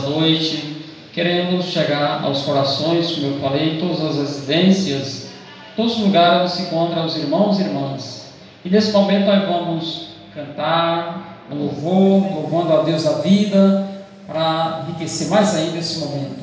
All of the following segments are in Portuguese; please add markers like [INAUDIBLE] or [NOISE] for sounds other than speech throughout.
a esta noite. Queremos chegar aos corações, como eu falei, todas as residências, todos os lugares onde se encontram os irmãos e irmãs. E nesse momento nós vamos cantar um louvor, louvando a Deus da vida, para enriquecer mais ainda esse momento.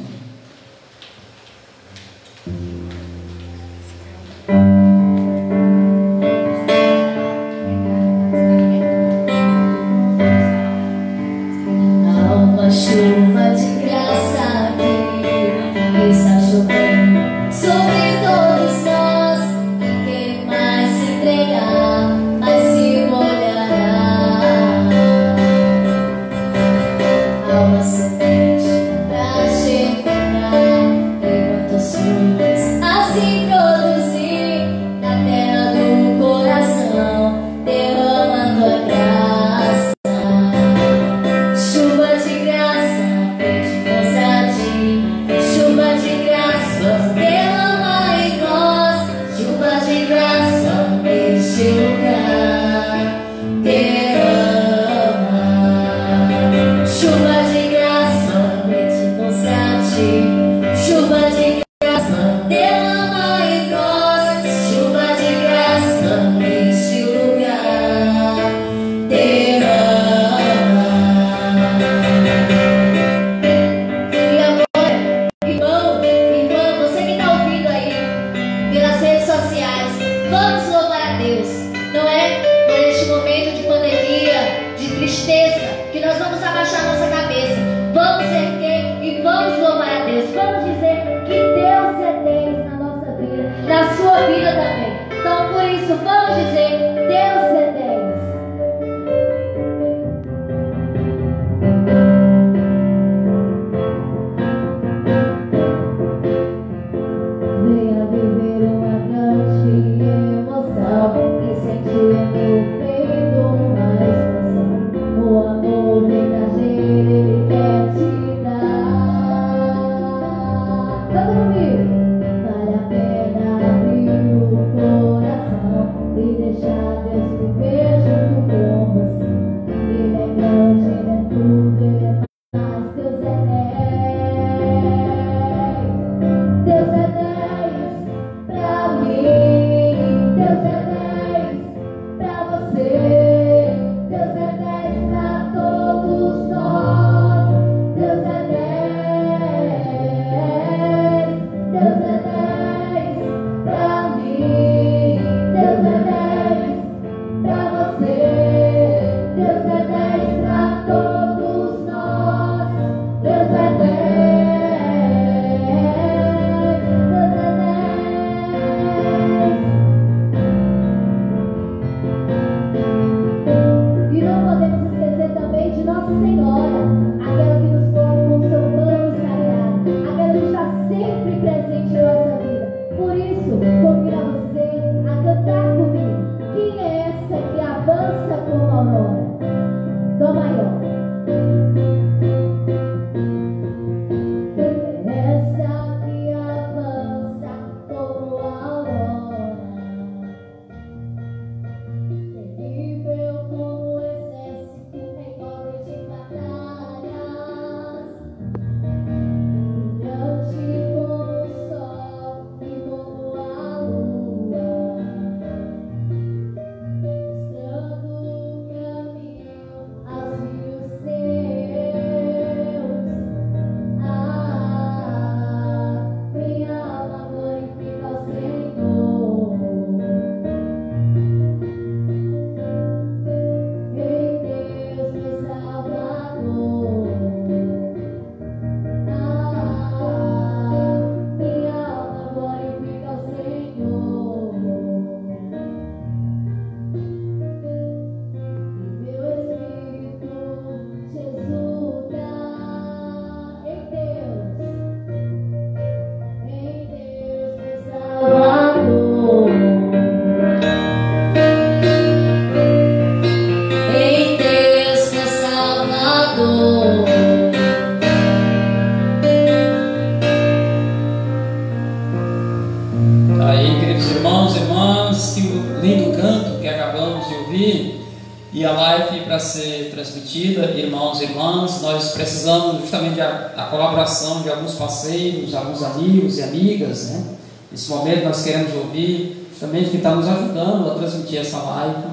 Alguns amigos e amigas. Né? Nesse momento nós queremos ouvir justamente quem está nos ajudando a transmitir essa live.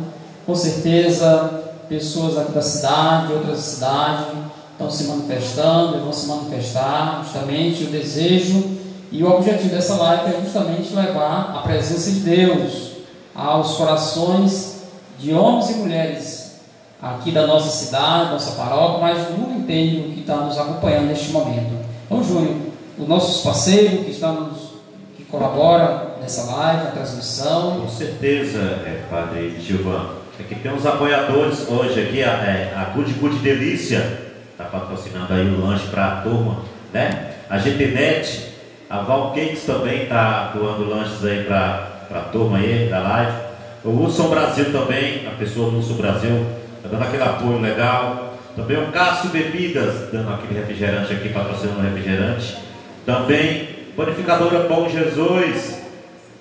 Com certeza, pessoas aqui da cidade, outras cidades, estão se manifestando e vão se manifestar justamente o desejo e o objetivo dessa live é justamente levar a presença de Deus aos corações de homens e mulheres aqui da nossa cidade, nossa paróquia, mas do mundo inteiro que está nos acompanhando neste momento. Então, Júnior, os nossos parceiros que estão que colabora nessa live, na transmissão. Com certeza, é, Padre Gilvan. Aqui tem uns apoiadores hoje aqui, a, é, a Good Good Delícia está patrocinando aí o lanche para a turma, né? A GTNet, a Val Cakes também está doando lanches aí para a turma aí da live. O Wilson Brasil também, a pessoa do Wilson Brasil, está dando aquele apoio legal. Também o Cássio Bebidas, dando aquele refrigerante aqui, patrocinando o refrigerante. Também Panificadora Bom Jesus,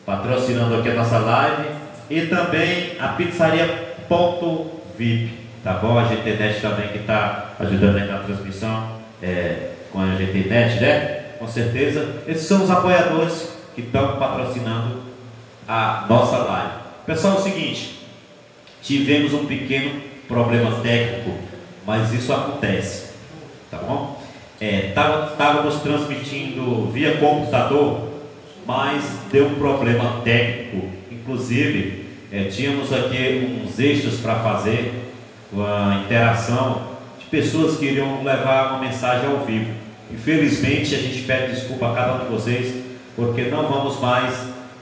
patrocinando aqui a nossa live. E também a Pizzaria Ponto VIP, tá bom? A GTNet também que está ajudando aí na transmissão é, com a GTNet, né? com certeza. Esses são os apoiadores que estão patrocinando a nossa live. Pessoal, é o seguinte: tivemos um pequeno problema técnico, mas isso acontece, tá bom? Estávamos é, transmitindo via computador, mas deu um problema técnico. Inclusive, é, tínhamos aqui uns extras para fazer, uma interação de pessoas que iriam levar uma mensagem ao vivo. Infelizmente, a gente pede desculpa a cada um de vocês, porque não vamos mais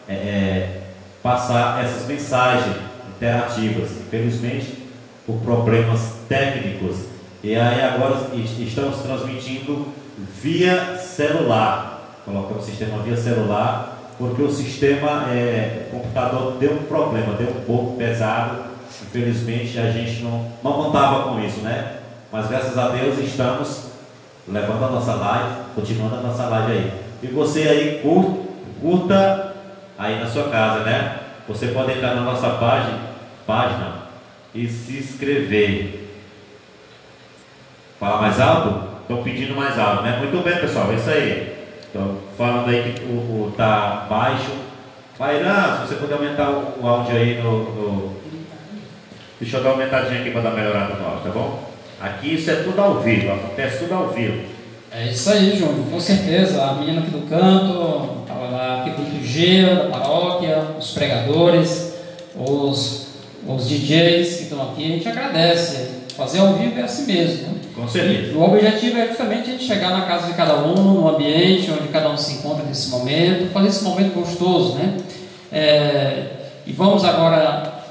é, é, passar essas mensagens interativas. Infelizmente, por problemas técnicos. E aí agora estamos transmitindo via celular. Colocamos o sistema via celular, porque o sistema é, o computador deu um problema, deu um pouco pesado. Infelizmente a gente não, não contava com isso, né? Mas graças a Deus estamos levando a nossa live, continuando a nossa live aí. E você aí, curta, curta aí na sua casa, né? Você pode entrar na nossa página, página e se inscrever. Fala mais alto? Estão pedindo mais alto, né? Muito bem, pessoal, é isso aí. Então, falando aí que o, o tá baixo. Pairan, se você puder aumentar o, o áudio aí no, no, Deixa eu dar uma aumentadinha aqui para dar melhorada no áudio, tá bom? Aqui isso é tudo ao vivo, acontece tudo ao vivo. É isso aí, Júnior, com certeza. A menina aqui do canto, estava lá, aqui do G, da paróquia, os pregadores, os, os DJs que estão aqui, a gente agradece. Fazer ao vivo é assim mesmo. Né? Com certeza. O objetivo é justamente a gente chegar na casa de cada um, no ambiente onde cada um se encontra nesse momento, fazer esse momento gostoso, né? É, e vamos agora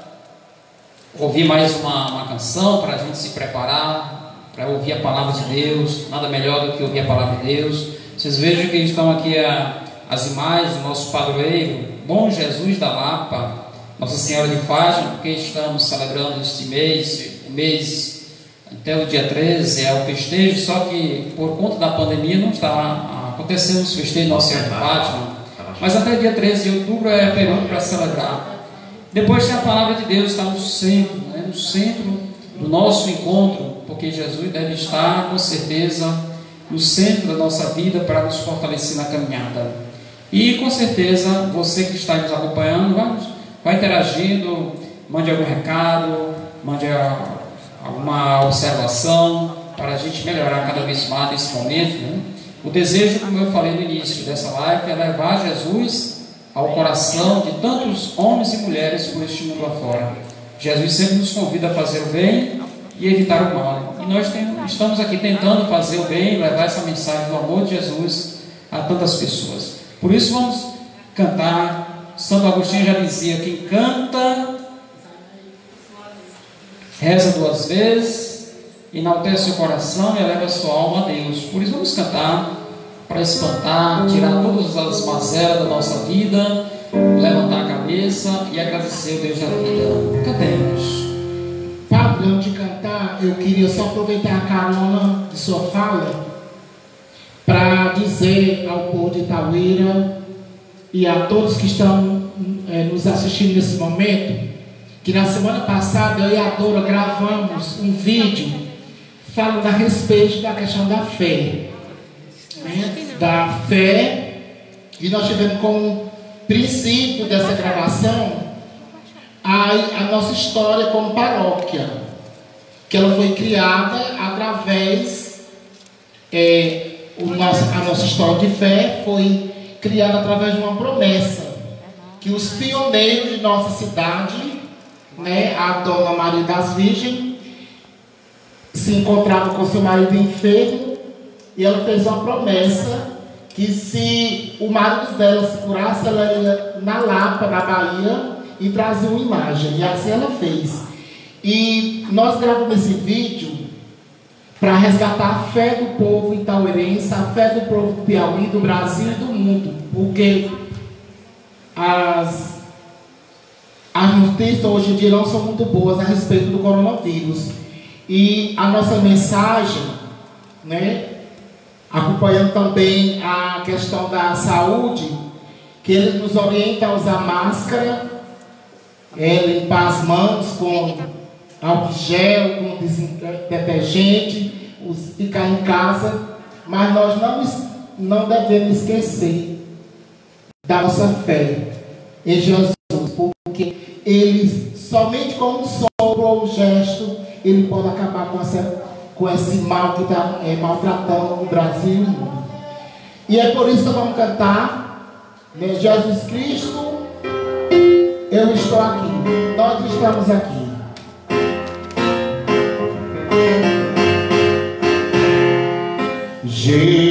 ouvir mais uma, uma canção para a gente se preparar, para ouvir a palavra de Deus. Nada melhor do que ouvir a palavra de Deus. Vocês vejam que estão aqui a, as imagens do nosso padroeiro, Bom Jesus da Lapa, Nossa Senhora de Fátima, porque estamos celebrando este mês, o mês até o dia 13 é o festejo, só que por conta da pandemia não está acontecendo os festejos Nossa Senhora de Fátima. Mas até dia 13 de outubro é período para celebrar. Depois que a palavra de Deus está no centro, né, no centro do nosso encontro, porque Jesus deve estar com certeza no centro da nossa vida para nos fortalecer na caminhada. E com certeza você que está nos acompanhando vai, vai interagindo, mande algum recado, mande alguma observação para a gente melhorar cada vez mais nesse momento. Né? O desejo, como eu falei no início dessa live, é levar Jesus ao coração de tantos homens e mulheres por este mundo afora. Jesus sempre nos convida a fazer o bem e evitar o mal. E nós estamos aqui tentando fazer o bem, levar essa mensagem do amor de Jesus a tantas pessoas. Por isso vamos cantar. Santo Agostinho já dizia: quem canta, reza duas vezes, enaltece o coração e eleva a sua alma a Deus. Por isso vamos cantar para espantar, tirar todas as mazelas da nossa vida, levantar a cabeça e agradecer o Deus da vida. Cantemos. Antes de cantar, eu queria só aproveitar a carona de sua fala para dizer ao povo de Itaueira e a todos que estão é, nos assistindo nesse momento que na semana passada eu e a Dora gravamos um vídeo falando a respeito da questão da fé. Né? Da fé. E nós tivemos como princípio dessa gravação a, a nossa história como paróquia. Que ela foi criada através. É, o nosso, a nossa história de fé foi criada através de uma promessa. Que os pioneiros de nossa cidade né, a dona Maria das Virgens, se encontrava com seu marido enfermo e ela fez uma promessa que se o marido dela se curasse, ela ia na Lapa, na Bahia, e trazia uma imagem. E assim ela fez. E nós gravamos esse vídeo para resgatar a fé do povo itauerense, a fé do povo do Piauí, do Brasil e do mundo. Porque as as notícias hoje em dia não são muito boas a respeito do coronavírus. E a nossa mensagem, né, acompanhando também a questão da saúde, que eles nos orientam a usar máscara, é, limpar as mãos com álcool gel, com detergente, ficar em casa, mas nós não, não devemos esquecer da nossa fé em Jesus ele, somente com um sopro ou um gesto, ele pode acabar com, essa, com esse mal que está é, maltratando o Brasil e o mundo. E é por isso que vamos cantar né, Jesus Cristo, eu estou aqui, nós estamos aqui. Jesus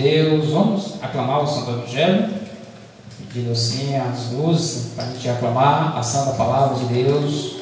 Deus, vamos aclamar o Santo Evangelho, pedindo assim as luzes para a gente aclamar a Santa Palavra de Deus.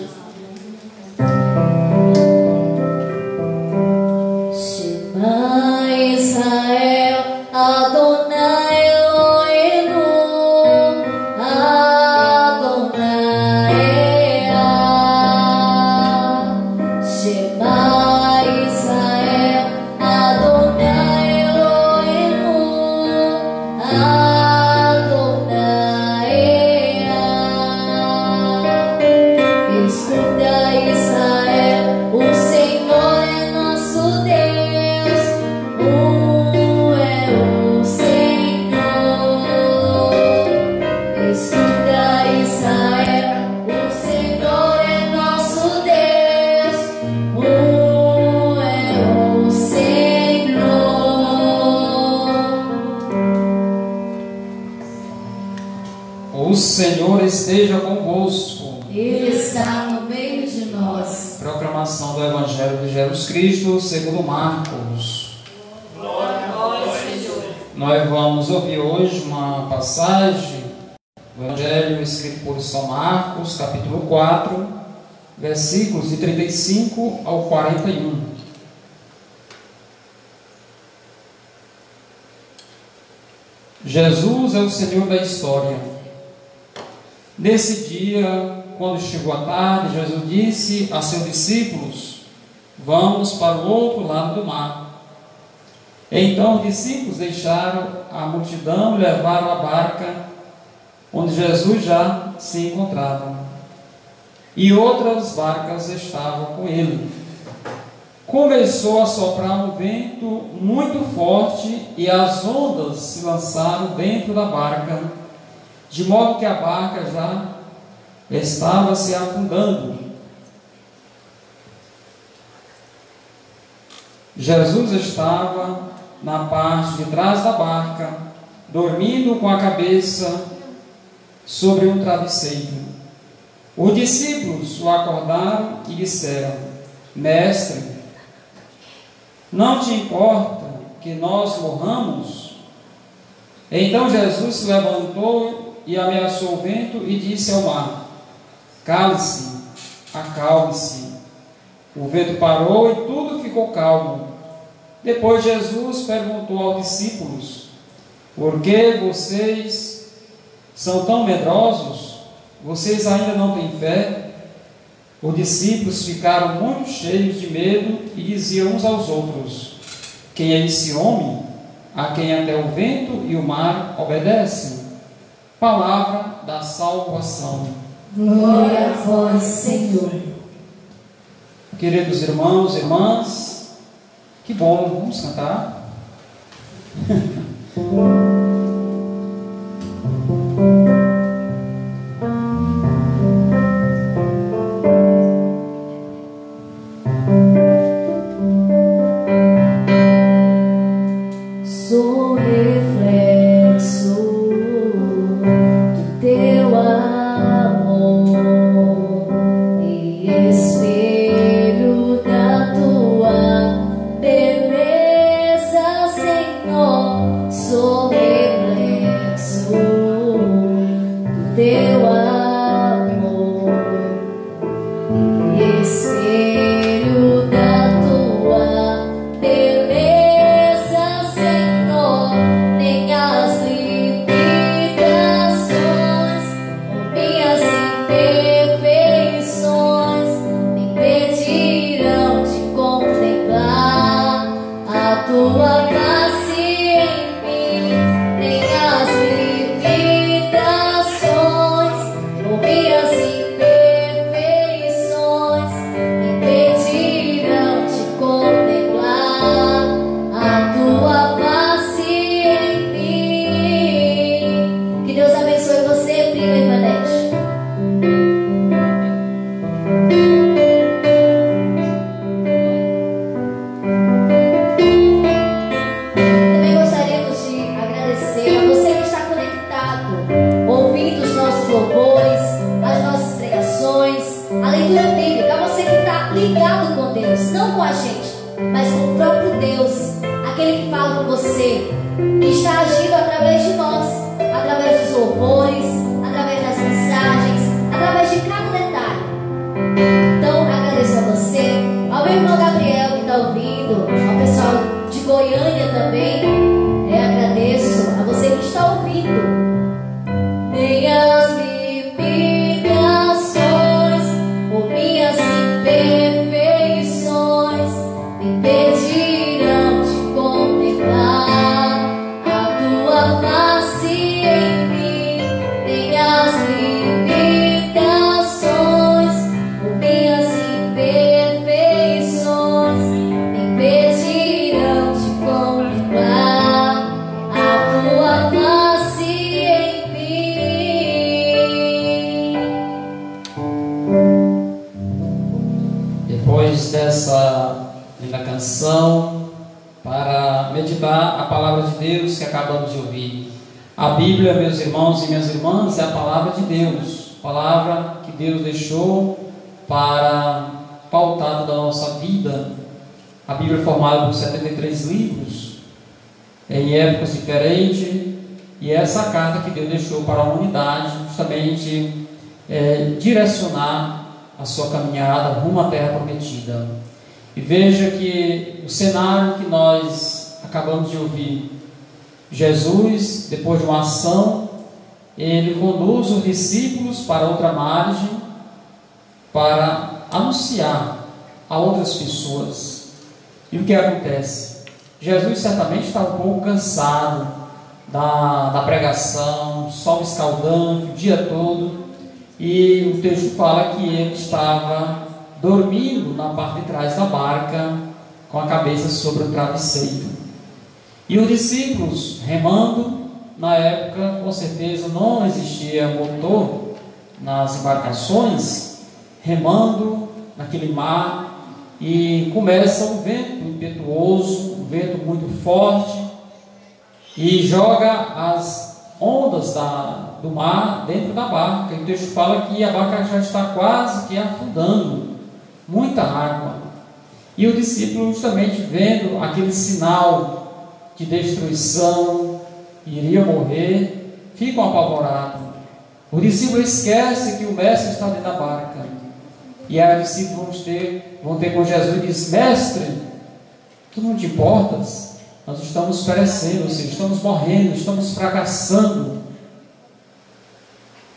Segundo Marcos. Glória a. Nós vamos ouvir hoje uma passagem do Evangelho escrito por São Marcos, capítulo 4, versículos de 35 ao 41. Jesus é o Senhor da história. Nesse dia, quando chegou a tarde, Jesus disse a seus discípulos: Vamos para o outro lado do mar. Então os discípulos deixaram a multidão e levaram a barca onde Jesus já se encontrava. E outras barcas estavam com ele. Começou a soprar um vento muito forte e as ondas se lançaram dentro da barca, de modo que a barca já estava se afundando. Jesus estava na parte de trás da barca, dormindo com a cabeça sobre um travesseiro. Os discípulos o acordaram e disseram: Mestre, não te importa que nós morramos? Então Jesus se levantou e ameaçou o vento e disse ao mar: Cale-se, acalme-se. O vento parou e tudo ficou calmo. Depois Jesus perguntou aos discípulos: Por que vocês são tão medrosos? Vocês ainda não têm fé? Os discípulos ficaram muito cheios de medo e diziam uns aos outros: Quem é esse homem a quem até o vento e o mar obedecem? Palavra da salvação. Glória a vós, Senhor. Queridos irmãos e irmãs, que bom, vamos cantar. [LAUGHS] de Deus, palavra que Deus deixou para pautada da nossa vida. A Bíblia é formada por 73 livros, em épocas diferentes, e é essa carta que Deus deixou para a humanidade, justamente é, direcionar a sua caminhada rumo à terra prometida. E veja que o cenário que nós acabamos de ouvir, Jesus, depois de uma ação, ele conduz os discípulos para outra margem para anunciar a outras pessoas. E o que acontece? Jesus certamente está um pouco cansado da, da pregação, sol escaldante o dia todo, e o texto fala que ele estava dormindo na parte de trás da barca, com a cabeça sobre o travesseiro. E os discípulos remando, na época, com certeza não existia motor nas embarcações, remando naquele mar, e começa um vento impetuoso, um vento muito forte, e joga as ondas da, do mar dentro da barca. E o texto fala que a barca já está quase que afundando, muita água. E o discípulo, justamente vendo aquele sinal de destruição, iria morrer, ficam apavorados. O discípulo esquece que o mestre está dentro da barca. E aí os discípulos vão ter, vão ter com Jesus e diz, mestre, tu não te importas? Nós estamos perecendo, ou seja, estamos morrendo, estamos fracassando.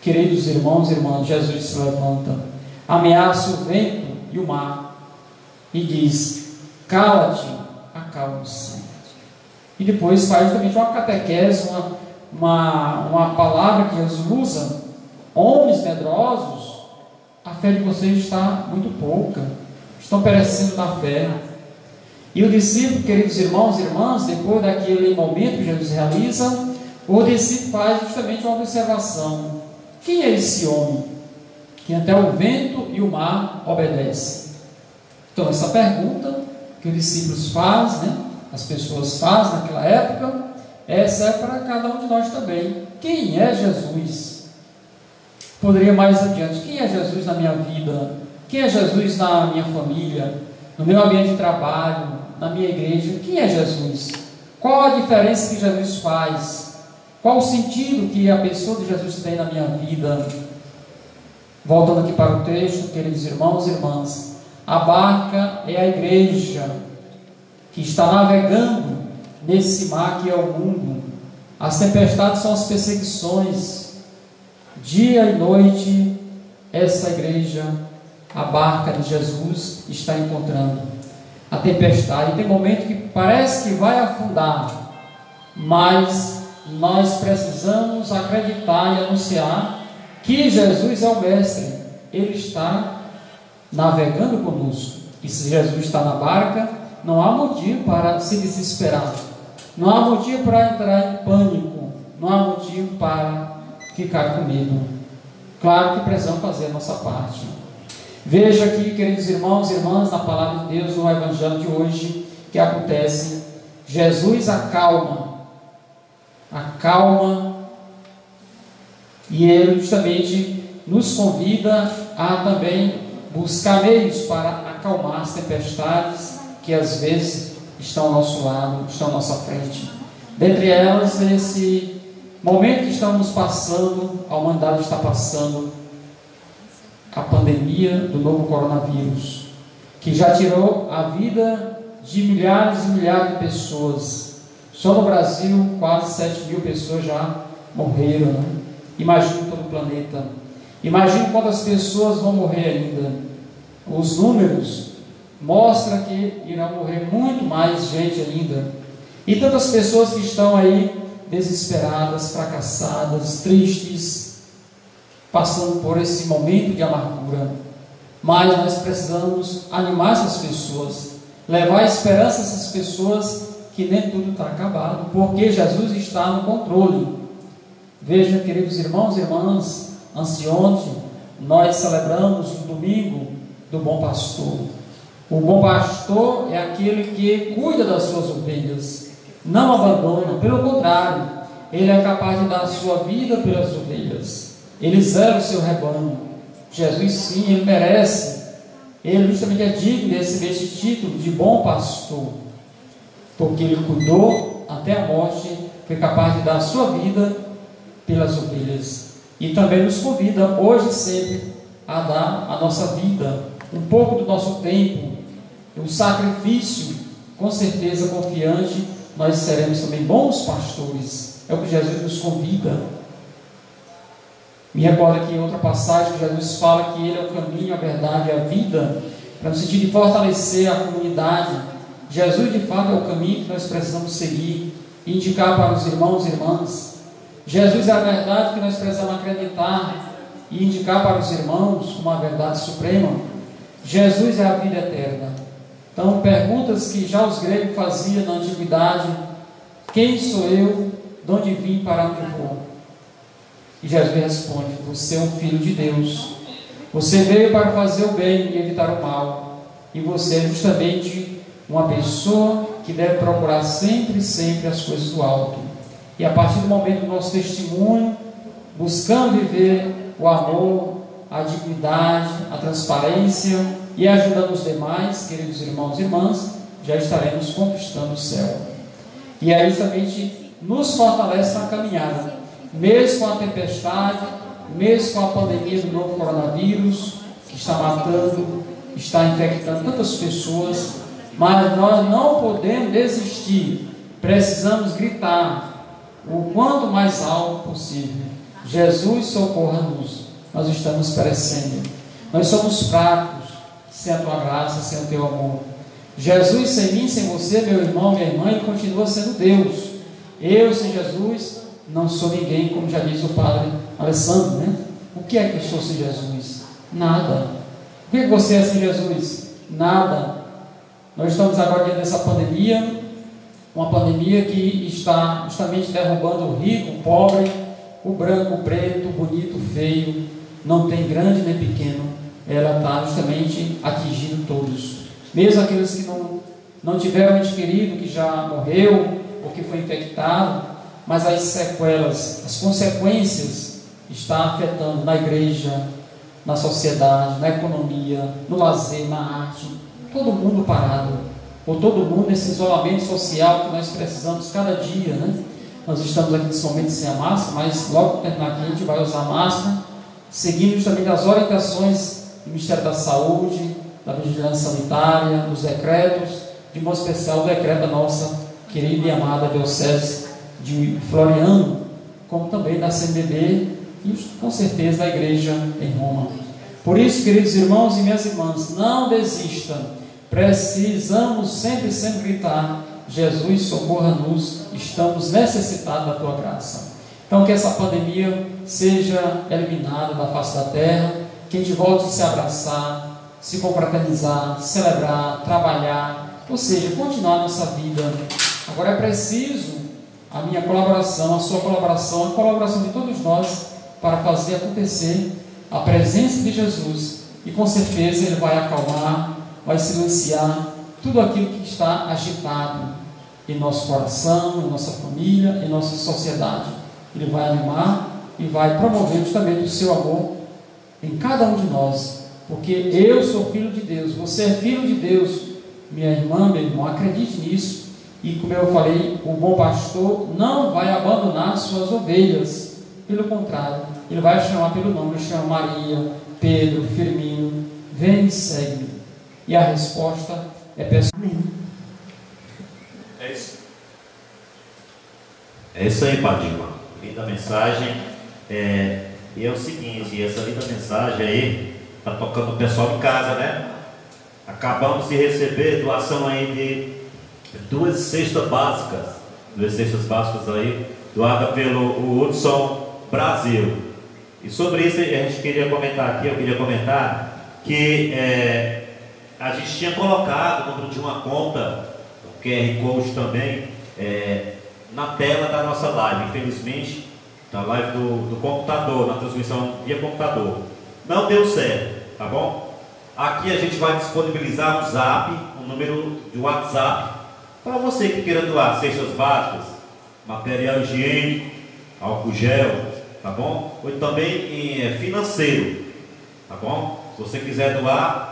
Queridos irmãos e irmãs, Jesus se levanta, ameaça o vento e o mar e diz: Cala-te, acalme-se. E depois faz justamente uma catequese, uma, uma, uma palavra que Jesus usa: Homens medrosos, a fé de vocês está muito pouca, estão perecendo na fé. E o discípulo, queridos irmãos e irmãs, depois daquele momento que Jesus realiza, o discípulo faz justamente uma observação: quem é esse homem que até o vento e o mar obedecem? Então, essa pergunta que os discípulos fazem, né, as pessoas fazem naquela época, essa é para cada um de nós também. Quem é Jesus? Poderia mais adiante: quem é Jesus na minha vida? Quem é Jesus na minha família? No meu ambiente de trabalho? na minha igreja, quem é Jesus? Qual a diferença que Jesus faz? Qual o sentido que a pessoa de Jesus tem na minha vida? Voltando aqui para o texto, queridos irmãos e irmãs, a barca é a igreja que está navegando nesse mar que é o mundo. As tempestades são as perseguições. Dia e noite, essa igreja, a barca de Jesus, está encontrando a tempestade. Tem momento que parece que vai afundar, mas nós precisamos acreditar e anunciar que Jesus é o Mestre. Ele está navegando conosco. E se Jesus está na barca, não há motivo para se desesperar. Não há motivo para entrar em pânico. Não há motivo para ficar com medo. Claro que precisamos fazer a nossa parte. Veja aqui, queridos irmãos e irmãs, na palavra de Deus, no Evangelho de hoje, que acontece. Jesus acalma, acalma, e ele justamente nos convida a também buscar meios para acalmar as tempestades que às vezes estão ao nosso lado, estão à nossa frente. Dentre elas, esse momento que estamos passando, a humanidade está passando, a pandemia do novo coronavírus, que já tirou a vida de milhares e milhares de pessoas. Só no Brasil, quase 7 mil pessoas já morreram. Né? Imagine todo o planeta. Imagine quantas pessoas vão morrer ainda. Os números mostram que irão morrer muito mais gente ainda. E tantas pessoas que estão aí desesperadas, fracassadas, tristes, passando por esse momento de amargura. Mas nós precisamos animar essas pessoas, levar esperança a essas pessoas que nem tudo está acabado, porque Jesus está no controle. Veja, queridos irmãos e irmãs, anteontem nós celebramos o domingo do bom pastor. O bom pastor é aquele que cuida das suas ovelhas, não abandona, pelo contrário, ele é capaz de dar a sua vida pelas ovelhas. Ele zela o seu rebanho. Jesus, sim, ele merece Ele justamente é digno de receber esse título de bom pastor, porque ele cuidou até a morte, foi capaz de dar a sua vida pelas ovelhas. E também nos convida hoje sempre a dar a nossa vida, um pouco do nosso tempo, um sacrifício, com certeza confiante, nós seremos também bons pastores. É o que Jesus nos convida. Me recorda que em outra passagem Jesus fala que Ele é o caminho, a verdade e a vida, para no sentido de fortalecer a comunidade. Jesus de fato é o caminho que nós precisamos seguir indicar para os irmãos e irmãs. Jesus é a verdade que nós precisamos acreditar e indicar para os irmãos como a verdade suprema. Jesus é a vida eterna. Então, perguntas que já os gregos faziam na antiguidade: quem sou eu? De onde vim? Para onde vou? E Jesus responde: Você é um filho de Deus. Você veio para fazer o bem e evitar o mal. E você é justamente uma pessoa que deve procurar sempre, sempre as coisas do alto. E a partir do momento do nosso testemunho, buscando viver o amor, a dignidade, a transparência e ajudando os demais, queridos irmãos e irmãs, já estaremos conquistando o céu. E aí justamente nos fortalece na caminhada. Mesmo com a tempestade, mesmo com a pandemia do novo coronavírus, que está matando, está infectando tantas pessoas, mas nós não podemos desistir, precisamos gritar o quanto mais alto possível: Jesus, socorra-nos, nós estamos perecendo, nós somos fracos sem a tua graça, sem o teu amor. Jesus, sem mim, sem você, meu irmão, minha irmã, ele continua sendo Deus. Eu, sem Jesus, não sou ninguém, como já diz o padre Alessandro, né? O que é que eu sou sem Jesus? Nada. O que, é que você é sem Jesus? Nada. Nós estamos agora diante dessa pandemia, uma pandemia que está justamente derrubando o rico, o pobre, o branco, o preto, o bonito, o feio, não tem grande nem pequeno, ela está justamente atingindo todos. Mesmo aqueles que não, não tiveram ente querido, que já morreu, ou que foi infectado, mas as sequelas, as consequências estão afetando na igreja, na sociedade, na economia, no lazer, na arte, todo mundo parado, ou todo mundo nesse isolamento social que nós precisamos cada dia, né? Nós estamos aqui nesse momento sem a máscara, mas logo que terminar aqui a gente vai usar a máscara, seguindo justamente as orientações do Ministério da Saúde, da Vigilância Sanitária, dos decretos, de modo especial o decreto da nossa querida e amada Diocese de Floriano, como também da CNBB e com certeza da igreja em Roma. Por isso, queridos irmãos e minhas irmãs, não desistam. Precisamos sempre, sempre gritar: Jesus, socorra-nos, estamos necessitados da tua graça. Então, que essa pandemia seja eliminada da face da terra, que a gente volte a se abraçar, se confraternizar, celebrar, trabalhar, ou seja, continuar a nossa vida. Agora é preciso a minha colaboração, a sua colaboração, a colaboração de todos nós para fazer acontecer a presença de Jesus. E com certeza Ele vai acalmar, vai silenciar tudo aquilo que está agitado em nosso coração, em nossa família, em nossa sociedade. Ele vai animar e vai promover justamente o seu amor em cada um de nós. Porque eu sou filho de Deus, você é filho de Deus. Minha irmã, meu irmão, acredite nisso. E como eu falei, o bom pastor não vai abandonar suas ovelhas. Pelo contrário, ele vai chamar pelo nome, ele chama Maria, Pedro, Firmino, vem e segue. E a resposta é pessoal. É isso. É isso aí, Padilha. Linda mensagem. É, e é o seguinte, essa linda mensagem aí está tocando o pessoal em casa, né? Acabamos de receber doação aí de duas cestas básicas, duas cestas básicas aí, doada pelo Hudson Brasil. E sobre isso a gente queria comentar aqui, eu queria comentar que é, a gente tinha colocado o número de uma conta, o QR Code também, é, na tela da nossa live. Infelizmente, da live do, do computador, na transmissão via computador. Não deu certo, tá bom? Aqui a gente vai disponibilizar o zap, o número de WhatsApp para você que queira doar cestas básicas, material higiênico, álcool gel, tá bom? Ou também é, financeiro, tá bom? Se você quiser doar,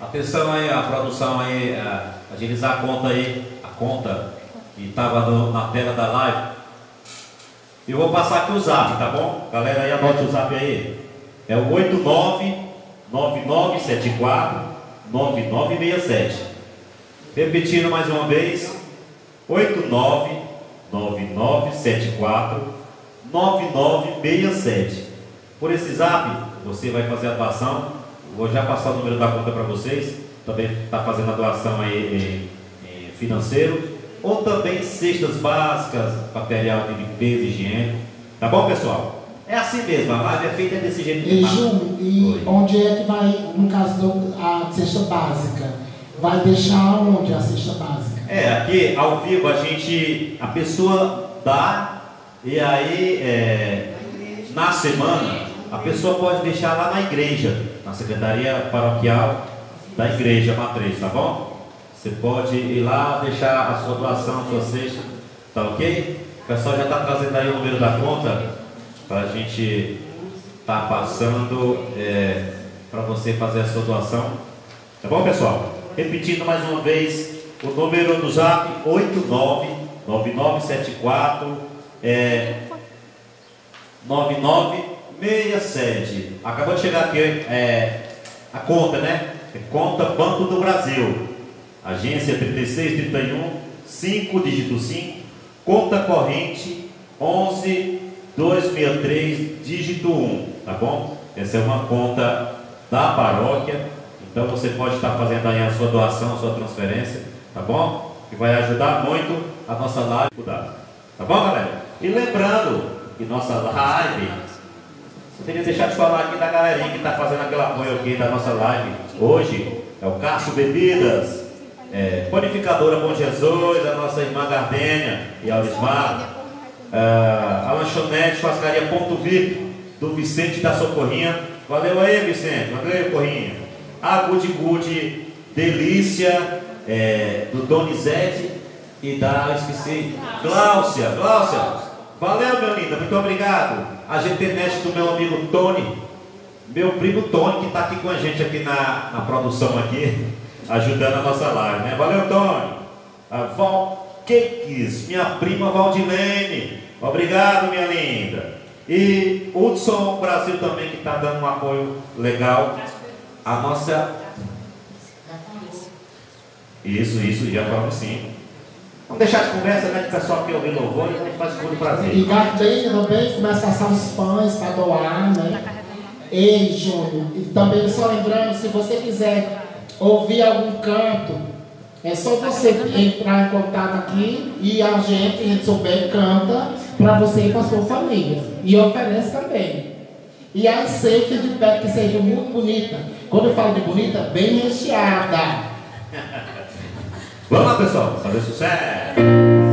Atenção aí, a produção aí, a, agilizar a conta aí, a conta que estava na tela da live. Eu vou passar aqui o zap, tá bom? Galera aí, anote o zap aí. É o 899974 9967. Repetindo mais uma vez. 899974 9967. Por esse zap, você vai fazer a doação. Vou já passar o número da conta para vocês. Também está fazendo a doação aí em, em financeiro ou também cestas básicas, material de limpeza, higiene. Tá bom, pessoal? É assim mesmo, a live é feita desse jeito. E, Ju, e onde é que vai, no caso da cesta básica, vai deixar onde a cesta básica? É, aqui ao vivo a gente, a pessoa dá e aí é, na semana a pessoa pode deixar lá na igreja, na secretaria paroquial da igreja matriz, tá bom? Você pode ir lá deixar a sua doação, a sua cesta, tá ok? O pessoal já está trazendo aí o número da conta para a gente estar tá passando é, para você fazer a sua doação. Tá bom, pessoal? Repetindo mais uma vez, o número do zap 899974 é, 9967. Acabou de chegar aqui é, a conta, né? É conta Banco do Brasil. Agência 3631, 5, dígito 5, conta corrente 11 263, dígito 1, tá bom? Essa é uma conta da paróquia, então você pode estar fazendo aí a sua doação, a sua transferência, tá bom? Que vai ajudar muito a nossa live, tá bom, galera? E lembrando que nossa live, eu queria deixar de falar aqui da galerinha que está fazendo aquele apoio aqui da nossa live hoje, é o Cássio Bebidas, é, Panificadora Bom Jesus, a nossa irmã Gardênia e Alismar, é, a lanchonete Churrascaria Ponto VIP do Vicente da Socorrinha. Valeu aí, Vicente, valeu Corrinha. A Good Good Delícia é, do Donizete e da, esqueci, Gláucia, Gláucia. Valeu, meu lindo, muito obrigado. A GTNet do meu amigo Tony, meu primo Tony, que está aqui com a gente aqui na, na produção aqui ajudando a nossa live, né? Valeu, Tony. A Val Cakes, minha prima Valdilene. Obrigado, minha linda. E Hudson Brasil também, que está dando um apoio legal. A nossa. Isso, isso, já falamos sim. Vamos deixar de conversa, né? Que o pessoal quer ouvir louvor e a gente faz com muito prazer. E Gardenia também começa a passar os pães para doar, né? Ei, Júnior. E também só lembrando, se você quiser ouvir algum canto, é só você entrar em contato aqui e a gente, a gente souber, canta para você e para sua família. E oferece também. E a aceita de pé que seja muito bonita. Quando eu falo de bonita, bem recheada. [LAUGHS] Vamos lá, pessoal, fazer sucesso.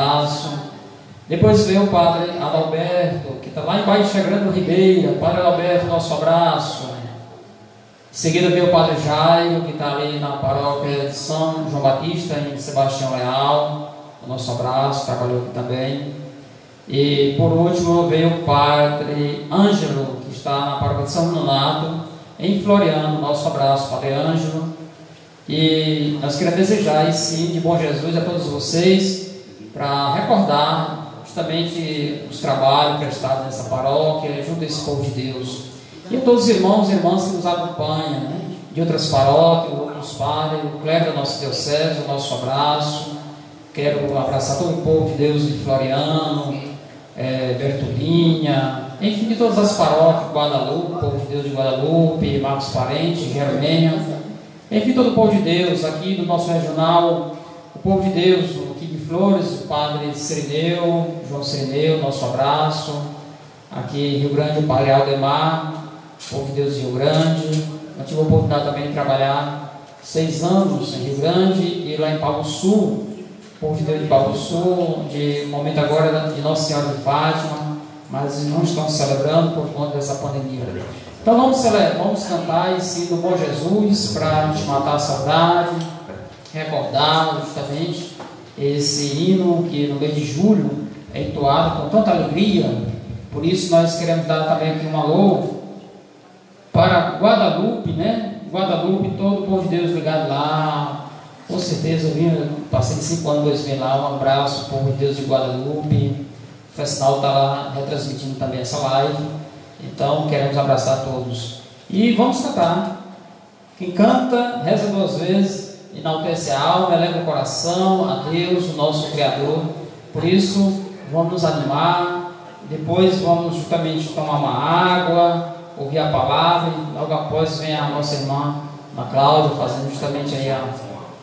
abraço. Depois veio o padre Adalberto, que está lá embaixo chegando Ribeira. Padre Adalberto, nosso abraço. Em seguida veio o padre Jairo, que está ali na paróquia de São João Batista, em Sebastião Leal. O nosso abraço, trabalhou aqui também. E por último veio o padre Ângelo, que está na paróquia de São Nonato, em Floriano. Nosso abraço, padre Ângelo. E nós queremos desejar esse sim de bom Jesus a todos vocês para recordar justamente os trabalhos prestados nessa paróquia, junto a esse povo de Deus. E a todos os irmãos e irmãs que nos acompanham, né? de outras paróquias, outros padres, o clero da nossa diocese, o nosso abraço. Quero abraçar todo o povo de Deus de Floriano, é, enfim, de todas as paróquias, Guadalupe, povo de Deus de Guadalupe, Marcos Parente, Germênia, enfim, todo o povo de Deus aqui do nosso regional, o povo de Deus que Flores, o padre Sirineu, João Sirineu, nosso abraço, aqui Rio Grande, o padre Aldemar, povo de Deus de Rio Grande, eu tive a oportunidade também de trabalhar seis anos em Rio Grande e lá em Palo Sul, povo de Deus de Palo Sul, de momento agora de Nossa Senhora de Fátima, mas não estão celebrando por conta dessa pandemia. Então vamos celebrar, vamos cantar esse do Bom Jesus para gente matar a saudade, recordar justamente esse hino que no mês de julho é entoado com tanta alegria. Por isso nós queremos dar também aqui um alô para Guadalupe, né? Guadalupe, todo o povo de Deus ligado lá. Com certeza eu vim, passei cinco anos, dois meses lá. Um abraço, povo de Deus de Guadalupe. O Festinal está lá retransmitindo também essa live. Então queremos abraçar todos. E vamos cantar. Quem canta, reza duas vezes, enaltece a alma, eleva o coração a Deus, o nosso Criador. Por isso, vamos nos animar. Depois vamos justamente tomar uma água ouvir a palavra e logo após vem a nossa irmã Ana Cláudia fazendo justamente aí a,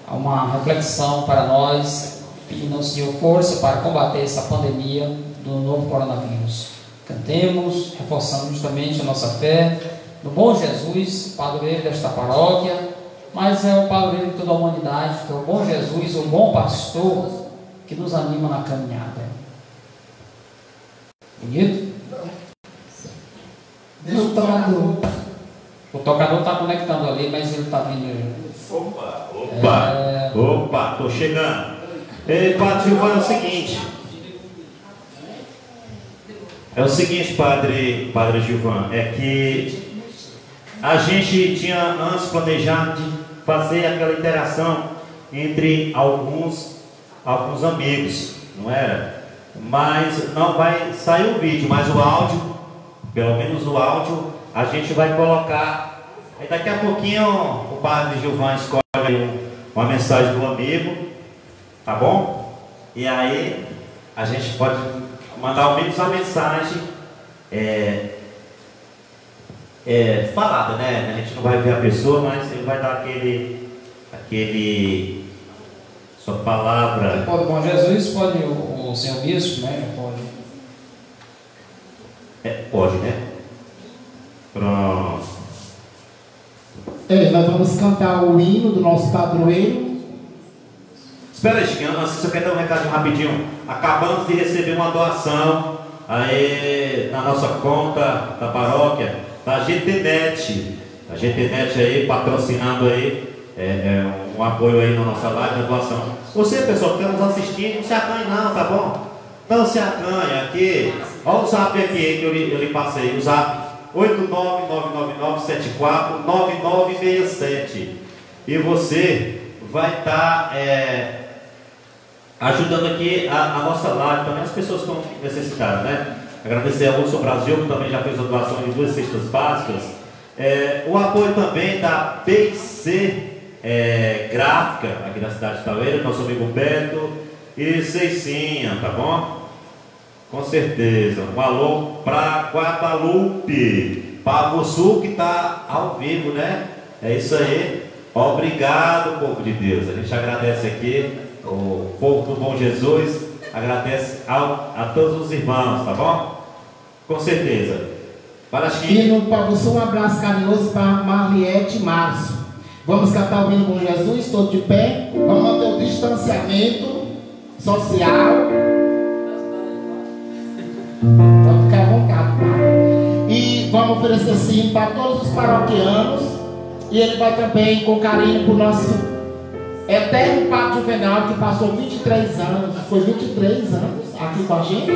a uma reflexão para nós, pedindo ao Senhor força para combater essa pandemia do novo coronavírus. Cantemos, reforçando justamente a nossa fé no bom Jesus, padroeiro desta paróquia, mas é o padroeiro de toda a humanidade, que é o bom Jesus, o bom pastor que nos anima na caminhada. Bonito? No tocador. O tocador está conectando ali, mas ele está vindo. Opa, opa, é... opa, tô chegando. Ei, Padre Silvano, é o seguinte. É o seguinte, Padre, Padre Gilvan, é que a gente tinha antes planejado de fazer aquela interação entre alguns, alguns amigos, não era? Mas não vai sair o vídeo, mas o áudio pelo menos o áudio, a gente vai colocar. Aí daqui a pouquinho o padre Gilvan escolhe uma mensagem do amigo, tá bom? E aí a gente pode mandar ao menos uma mensagem é, é, falada, né? A gente não vai ver a pessoa, mas ele vai dar aquele, aquele sua palavra. Pode, bom, Jesus pode, o, o senhor bispo, né? Pode é, pode, né? Pronto. É, nós vamos cantar o hino do nosso padroeiro. Espera aí, Chiquinho, antes eu quero dar um recado rapidinho. Acabamos de receber uma doação aí na nossa conta da paróquia, da GTNet. A GTNet aí patrocinando aí é, é, um apoio aí na nossa live, na doação. Você, pessoal, que está nos assistindo, não se acanhe não, tá bom? Não se acanhe aqui. Olha o zap aqui que eu lhe, eu lhe passei. O zap 89999749967. E você vai estar tá, é, ajudando aqui a, a, nossa live, também as pessoas que estão necessitadas, né? Agradecer ao Lúcio Brasil, que também já fez a doação de duas cestas básicas. É, o apoio também da PIC é, Gráfica, aqui da cidade de Taueira, nosso amigo Beto e Ceicinha, tá bom? Com certeza. Um alô para Guadalupe, Pavo Sul que está ao vivo, né? É isso aí. Obrigado, povo de Deus. A gente agradece aqui o povo do Bom Jesus, agradece ao, a todos os irmãos, tá bom? Com certeza. Para Chico. E Sul, um abraço carinhoso para Marliette Márcio. Vamos cantar o hino com Jesus, todo de pé. Vamos manter o distanciamento social. Pode ficar à vontade, tá? E vamos oferecer sim para todos os paroquianos. E ele vai também com carinho para o nosso eterno Padre Juvenal, que passou 23 anos. Foi 23 anos aqui com a gente?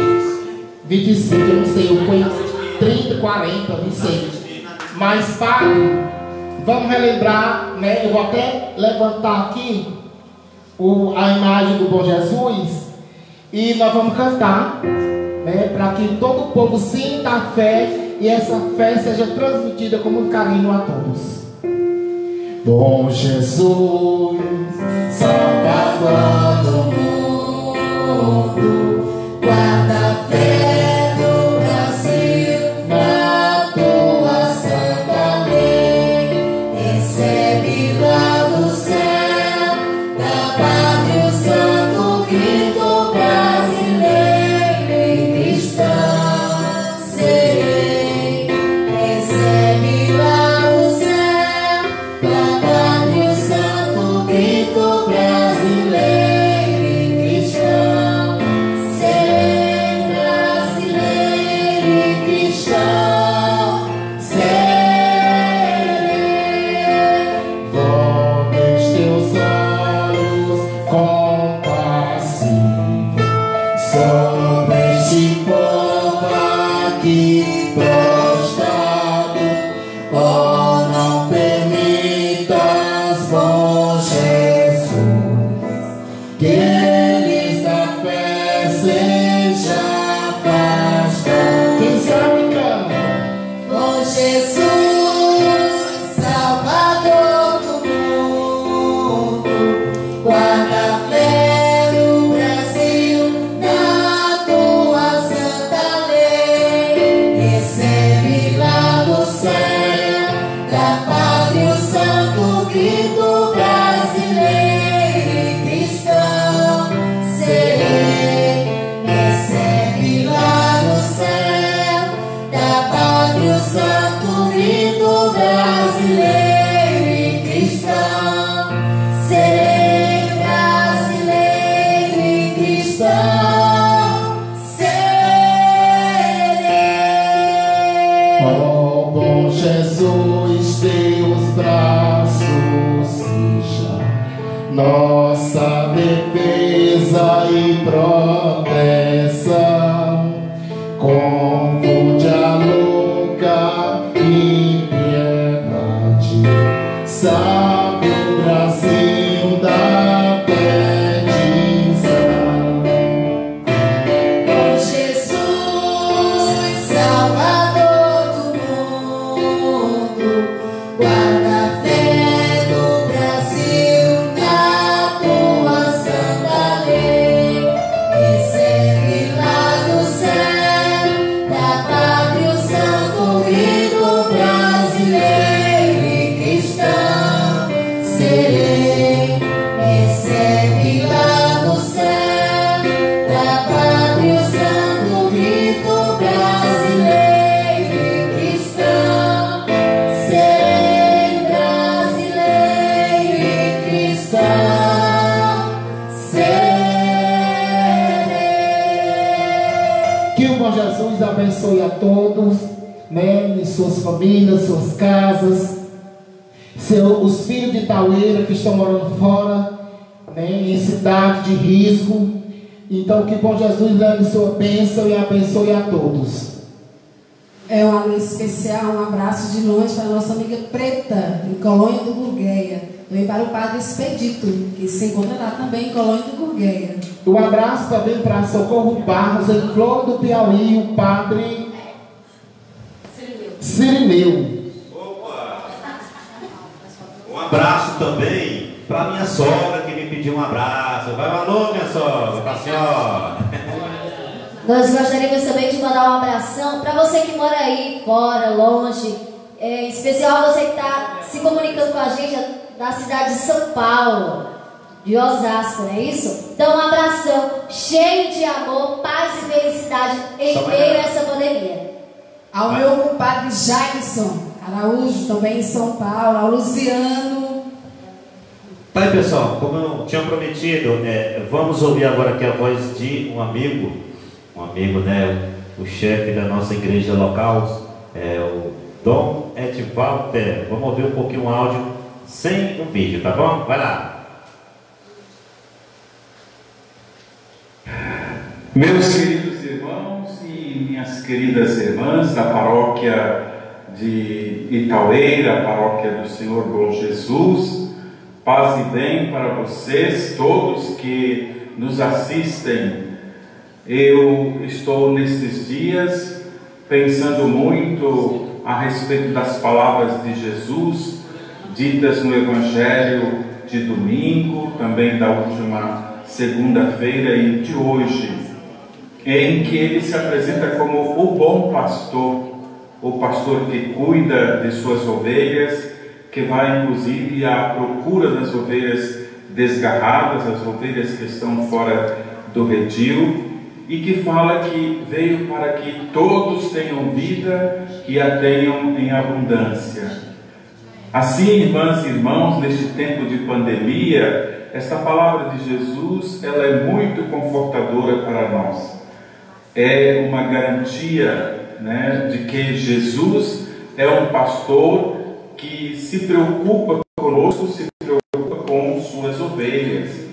25, eu não sei, foi 30, 40, não sei. Mas, Padre, vamos relembrar, né? Eu vou até levantar aqui o, a imagem do Bom Jesus E nós vamos cantar, né, para que todo o povo sinta a fé e essa fé seja transmitida como um carinho a todos. Bom Jesus, Salvador suas famílias, suas casas, seu, os filhos de Itaueira que estão morando fora, né, em cidade de risco. Então, que bom Jesus leve sua bênção e abençoe a todos. É um alô especial, um abraço de longe para a nossa amiga Preta, em Colônia do Gurgueia. Também para o Padre Expedito, que se encontra lá também em Colônia do Gurgueia. Um abraço também para Socorro Barros, em Flor do Piauí, o padre Cirineu. Um abraço também para minha sogra que me pediu um abraço. Vai, alô, minha sogra, pra senhora. Nós gostaríamos também de mandar um abração para você que mora aí fora, longe, é, em especial você que está se comunicando com a gente da cidade de São Paulo, de Osasco, não é isso? Então, um abração cheio de amor, paz e felicidade em meio a essa pandemia. Ao Vai. meu compadre Jackson Araújo, também em São Paulo. Ao Luciano. Tá aí, pessoal, como eu tinha prometido, é, vamos ouvir agora aqui a voz de um amigo, um amigo, né, o chefe da nossa igreja local, é o Dom Edvalter. Vamos ouvir um pouquinho o áudio sem o vídeo, tá bom? Vai lá. Meus queridos minhas queridas irmãs da paróquia de Itaueira, paróquia do Senhor Bom Jesus, paz e bem para vocês todos que nos assistem. Eu estou nestes dias pensando muito a respeito das palavras de Jesus ditas no Evangelho de domingo, também da última segunda-feira e de hoje, em que ele se apresenta como o bom pastor, o pastor que cuida de suas ovelhas, que vai inclusive à procura das ovelhas desgarradas, as ovelhas que estão fora do redil, e que fala que veio para que todos tenham vida e a tenham em abundância. Assim, irmãs e irmãos, neste tempo de pandemia, esta palavra de Jesus, ela é muito confortadora para nós. É uma garantia, né, de que Jesus é um pastor que se preocupa conosco, se preocupa com suas ovelhas.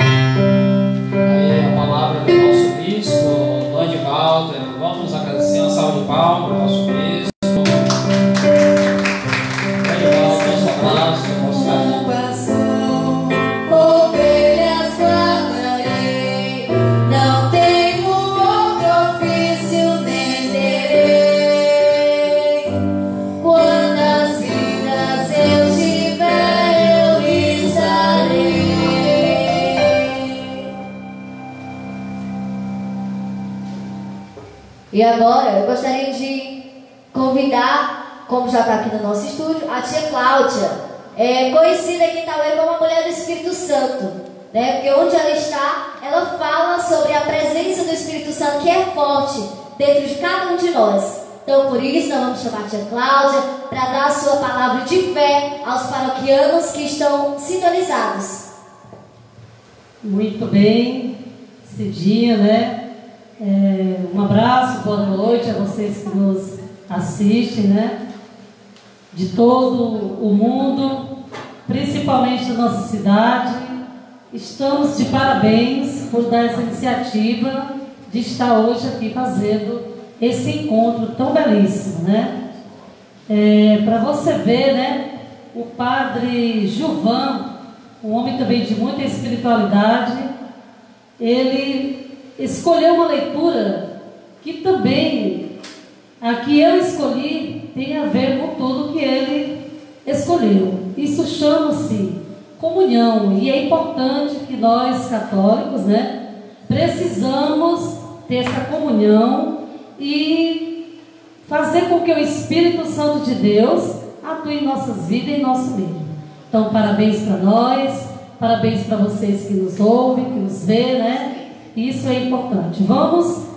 Aí a palavra do nosso bispo, Walter. Vamos agradecer uma salva de palmas para o nosso como já está aqui no nosso estúdio, a tia Cláudia, é, conhecida aqui em Tauê como a mulher do Espírito Santo. Né? Porque onde ela está, ela fala sobre a presença do Espírito Santo que é forte dentro de cada um de nós. Então, por isso, nós vamos chamar a tia Cláudia para dar a sua palavra de fé aos paroquianos que estão sintonizados. Muito bem, dia, né? É, um abraço, boa noite a vocês que nos assistem, né? De todo o mundo, principalmente da nossa cidade. Estamos de parabéns por dar essa iniciativa de estar hoje aqui fazendo esse encontro tão belíssimo, né? É, Para você ver, né? O padre Gilvan, um homem também de muita espiritualidade, ele escolheu uma leitura que também a que eu escolhi tem a ver com tudo que ele escolheu. Isso chama-se comunhão e é importante que nós católicos, né, precisamos ter essa comunhão e fazer com que o Espírito Santo de Deus atue em nossas vidas e em nosso meio. Então, parabéns para nós, parabéns para vocês que nos ouvem, que nos vê, né? Isso é importante. Vamos,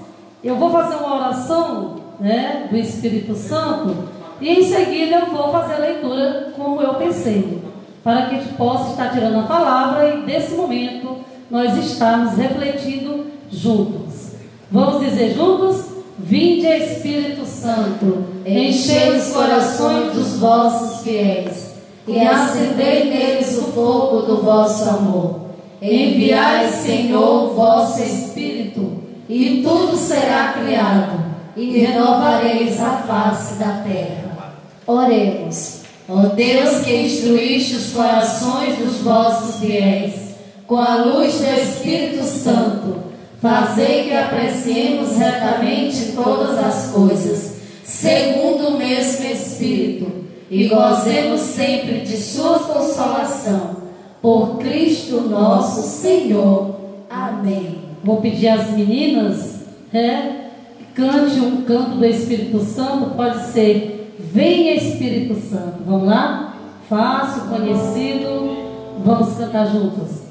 eu vou fazer uma oração né, do Espírito Santo e em seguida eu vou fazer a leitura como eu pensei, para que a gente possa estar tirando a palavra e desse momento nós estarmos refletindo juntos. Vamos dizer juntos? Vinde Espírito Santo, enchei os corações dos vossos fiéis e acendei neles o fogo do vosso amor. Enviai, Senhor, vosso Espírito, e tudo será criado, e renovareis a face da terra. Oremos. Ó Deus que instruíste os corações dos vossos fiéis, com a luz do Espírito Santo, fazei que apreciemos retamente todas as coisas, segundo o mesmo Espírito, e gozemos sempre de sua consolação por Cristo nosso Senhor. Amém. Vou pedir às meninas, que cante um canto do Espírito Santo, pode ser Venha Espírito Santo. Vamos lá? Fácil, conhecido. Vamos cantar juntos.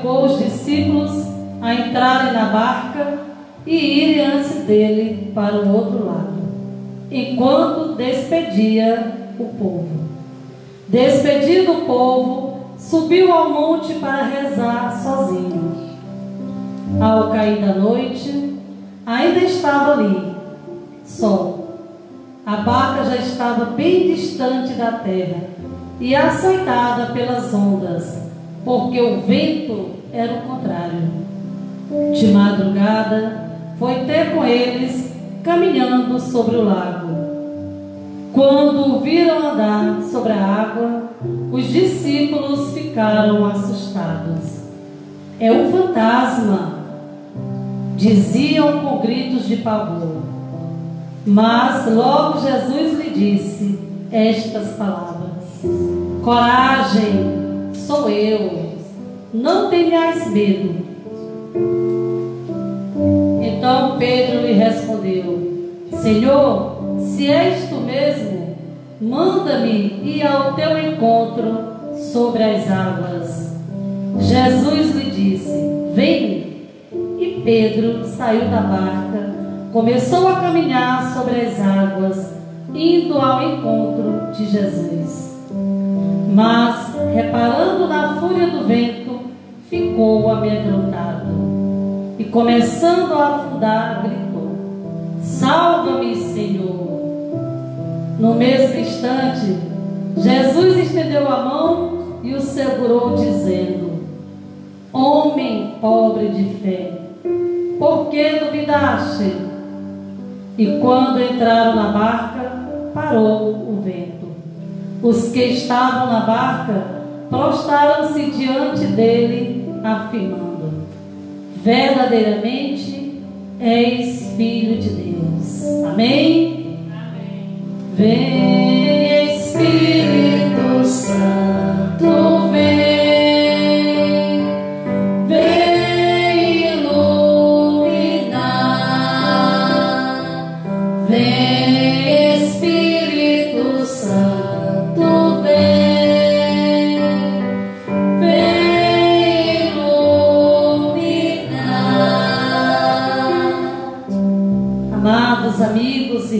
Obrigou os discípulos a entrarem na barca e irem antes dele para o outro lado, enquanto despedia o povo. Despedido o povo, subiu ao monte para rezar sozinho. Ao cair da noite, ainda estava ali, só. A barca já estava bem distante da terra e açoitada pelas ondas, porque o vento era o contrário. De madrugada, foi ter com eles caminhando sobre o lago. Quando o viram andar sobre a água, os discípulos ficaram assustados. É um fantasma, diziam com gritos de pavor. Mas logo Jesus lhe disse estas palavras: Coragem, sou eu, não tenhais medo. Então Pedro lhe respondeu: Senhor, se és tu mesmo, manda-me ir ao teu encontro sobre as águas. Jesus lhe disse: Vem. E Pedro saiu da barca, começou a caminhar sobre as águas, indo ao encontro de Jesus. Mas, reparando na fúria do vento, ficou amedrontado. E começando a afundar, gritou: Salva-me, Senhor. No mesmo instante, Jesus estendeu a mão e o segurou, dizendo: Homem pobre de fé, por que duvidaste? E quando entraram na barca, parou o vento. Os que estavam na barca prostraram-se diante dele, afirmando: Verdadeiramente és filho de Deus. Amém? Vem Espírito Santo, vem,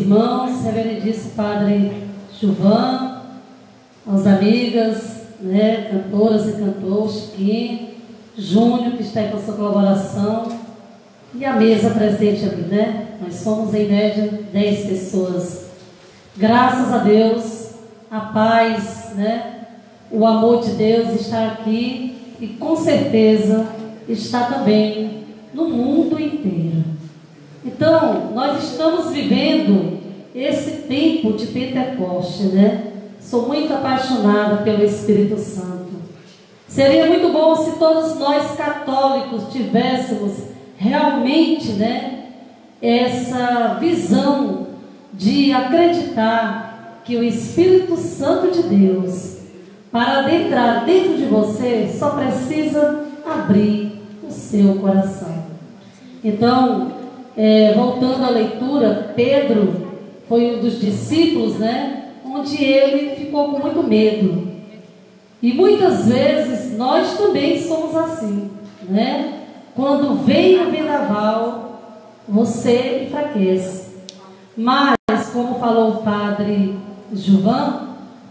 irmãos, reverendíssimo Padre Chuvan, as amigas, né, cantoras e cantores, Chiquinho, Júnior, que está aí com a sua colaboração, e a mesa presente ali, né? Nós somos em média 10 pessoas. Graças a Deus, a paz, né? O amor de Deus está aqui e com certeza está também no mundo inteiro. Então, nós estamos vivendo esse tempo de Pentecoste, né? Sou muito apaixonada pelo Espírito Santo. Seria muito bom se todos nós católicos tivéssemos realmente, né, essa visão de acreditar que o Espírito Santo de Deus, para adentrar dentro de você, só precisa abrir o seu coração. Então, é, voltando à leitura, Pedro foi um dos discípulos, né? Onde ele ficou com muito medo. E muitas vezes nós também somos assim, né? Quando vem o vendaval, você enfraquece. Mas, como falou o padre Juvan,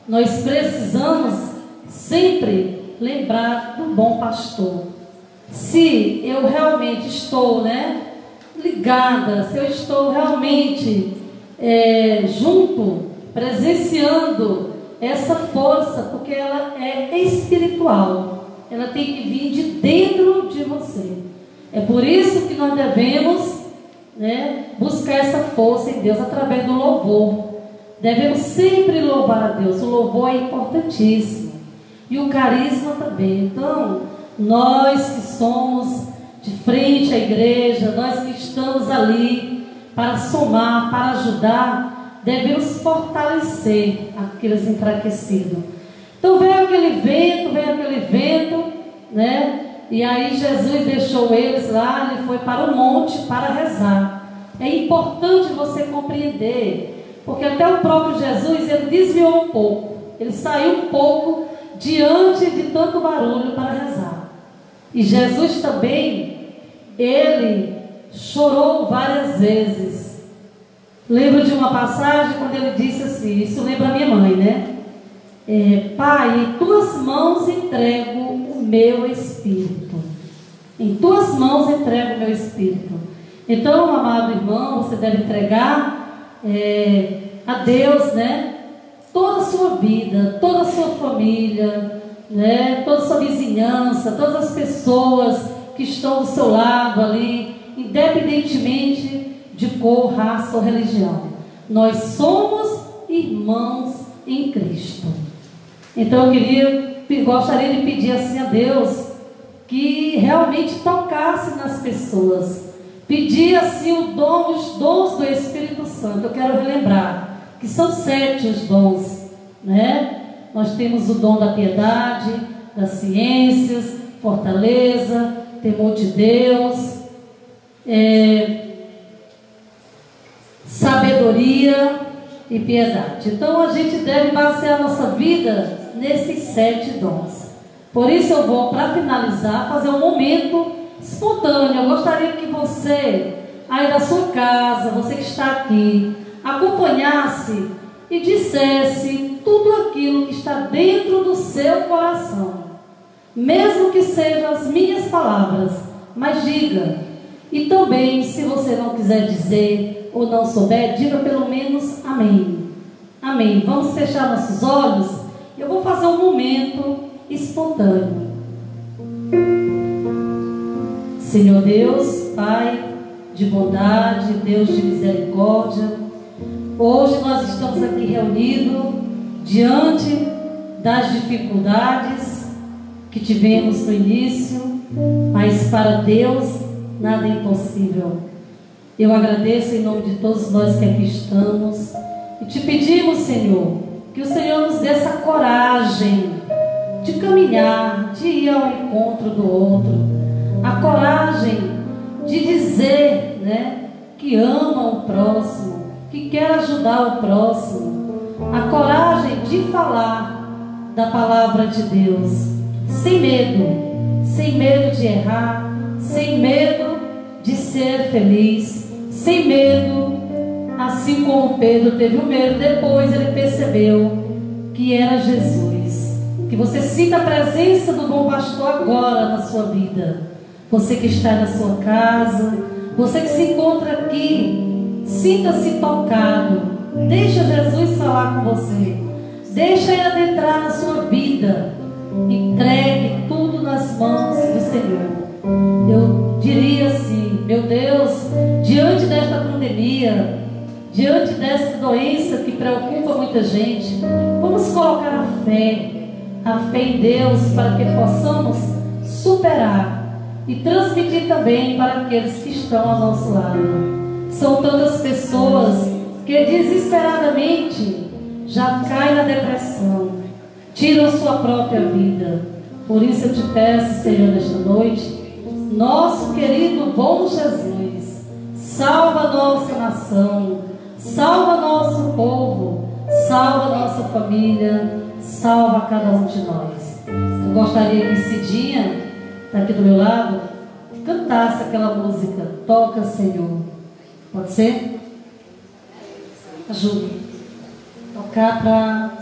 nós precisamos sempre lembrar do bom pastor. Se eu realmente estou, né, ligada, se eu estou realmente é, junto, presenciando essa força, porque ela é espiritual, ela tem que vir de dentro de você. É por isso que nós devemos né, buscar essa força em Deus através do louvor. Devemos sempre louvar a Deus. O louvor é importantíssimo. E o carisma também. Então, nós que somos de frente à igreja, nós que estamos ali para somar, para ajudar, devemos fortalecer aqueles enfraquecidos. Então veio aquele vento, veio aquele vento, né? E aí Jesus deixou eles lá, ele foi para o monte para rezar. É importante você compreender, porque até o próprio Jesus ele desviou um pouco, ele saiu um pouco diante de tanto barulho para rezar. E Jesus também, ele chorou várias vezes. Lembro de uma passagem quando ele disse assim, isso lembra a minha mãe, né? É, Pai, em tuas mãos entrego o meu espírito. Em tuas mãos entrego o meu espírito. Então, amado irmão, você deve entregar é, a Deus, né? Toda a sua vida, toda a sua família, né? Toda a sua vizinhança, todas as pessoas que estão do seu lado ali, independentemente de cor, raça ou religião. Nós somos irmãos em Cristo. Então eu queria, gostaria de pedir assim a Deus que realmente tocasse nas pessoas. Pedir assim o dom, os dons do Espírito Santo. Eu quero relembrar que são sete os dons, né? Nós temos o dom da piedade, das ciências, fortaleza, temor de Deus, é, sabedoria e piedade. Então a gente deve basear a nossa vida nesses sete dons. Por isso eu vou, para finalizar, fazer um momento espontâneo. Eu gostaria que você, aí da sua casa, você que está aqui, acompanhasse e dissesse tudo aquilo que está dentro do seu coração. Mesmo que sejam as minhas palavras, mas diga. E também, se você não quiser dizer ou não souber, diga pelo menos amém. Amém. Vamos fechar nossos olhos eu vou fazer um momento espontâneo. Senhor Deus, Pai de bondade, Deus de misericórdia, hoje nós estamos aqui reunidos diante das dificuldades que tivemos no início, mas para Deus nada é impossível. Eu agradeço em nome de todos nós que aqui estamos e te pedimos, Senhor, que o Senhor nos dê essa coragem de caminhar, de ir ao encontro do outro. A coragem de dizer né, que ama o próximo, que quer ajudar o próximo. A coragem de falar da palavra de Deus, sem medo, sem medo de errar, sem medo de ser feliz, sem medo Assim como Pedro teve o medo, depois ele percebeu que era Jesus. Que você sinta a presença do bom pastor agora na sua vida. Você que está na sua casa, você que se encontra aqui, sinta-se tocado. Deixa Jesus falar com você. Deixa ele adentrar na sua vida. Entregue tudo nas mãos do Senhor. Eu diria assim, meu Deus, diante desta pandemia, diante dessa doença que preocupa muita gente, vamos colocar a fé, a fé em Deus, para que possamos superar e transmitir também para aqueles que estão ao nosso lado. São tantas pessoas já caem na depressão, tiram sua própria vida. Por isso eu te peço, Senhor, nesta noite, nosso querido bom Jesus, salva nossa nação Salva nosso povo, salva nossa família, salva cada um de nós. Eu gostaria que Cidinha, está aqui do meu lado, cantasse aquela música, Toca Senhor. Pode ser? Ajuda. Tocar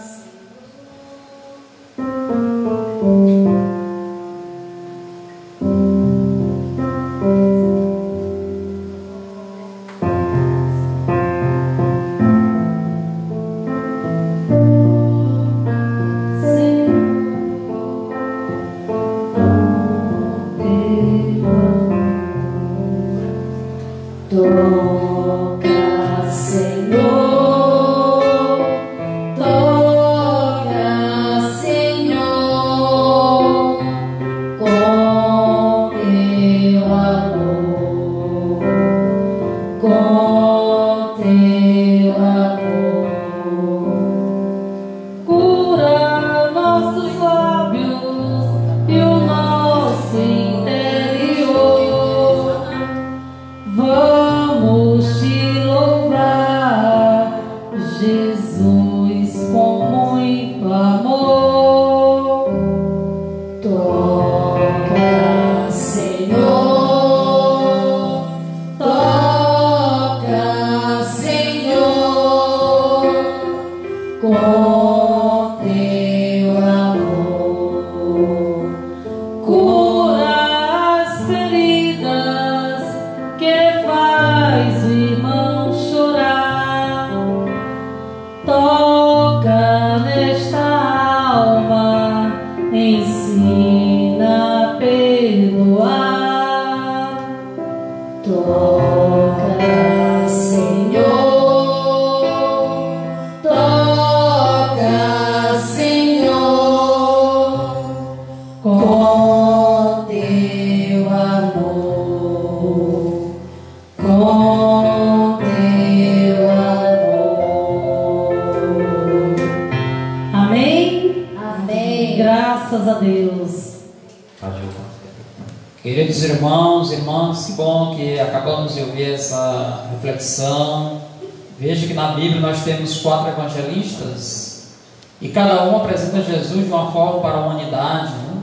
cada um apresenta Jesus de uma forma para a humanidade. Né?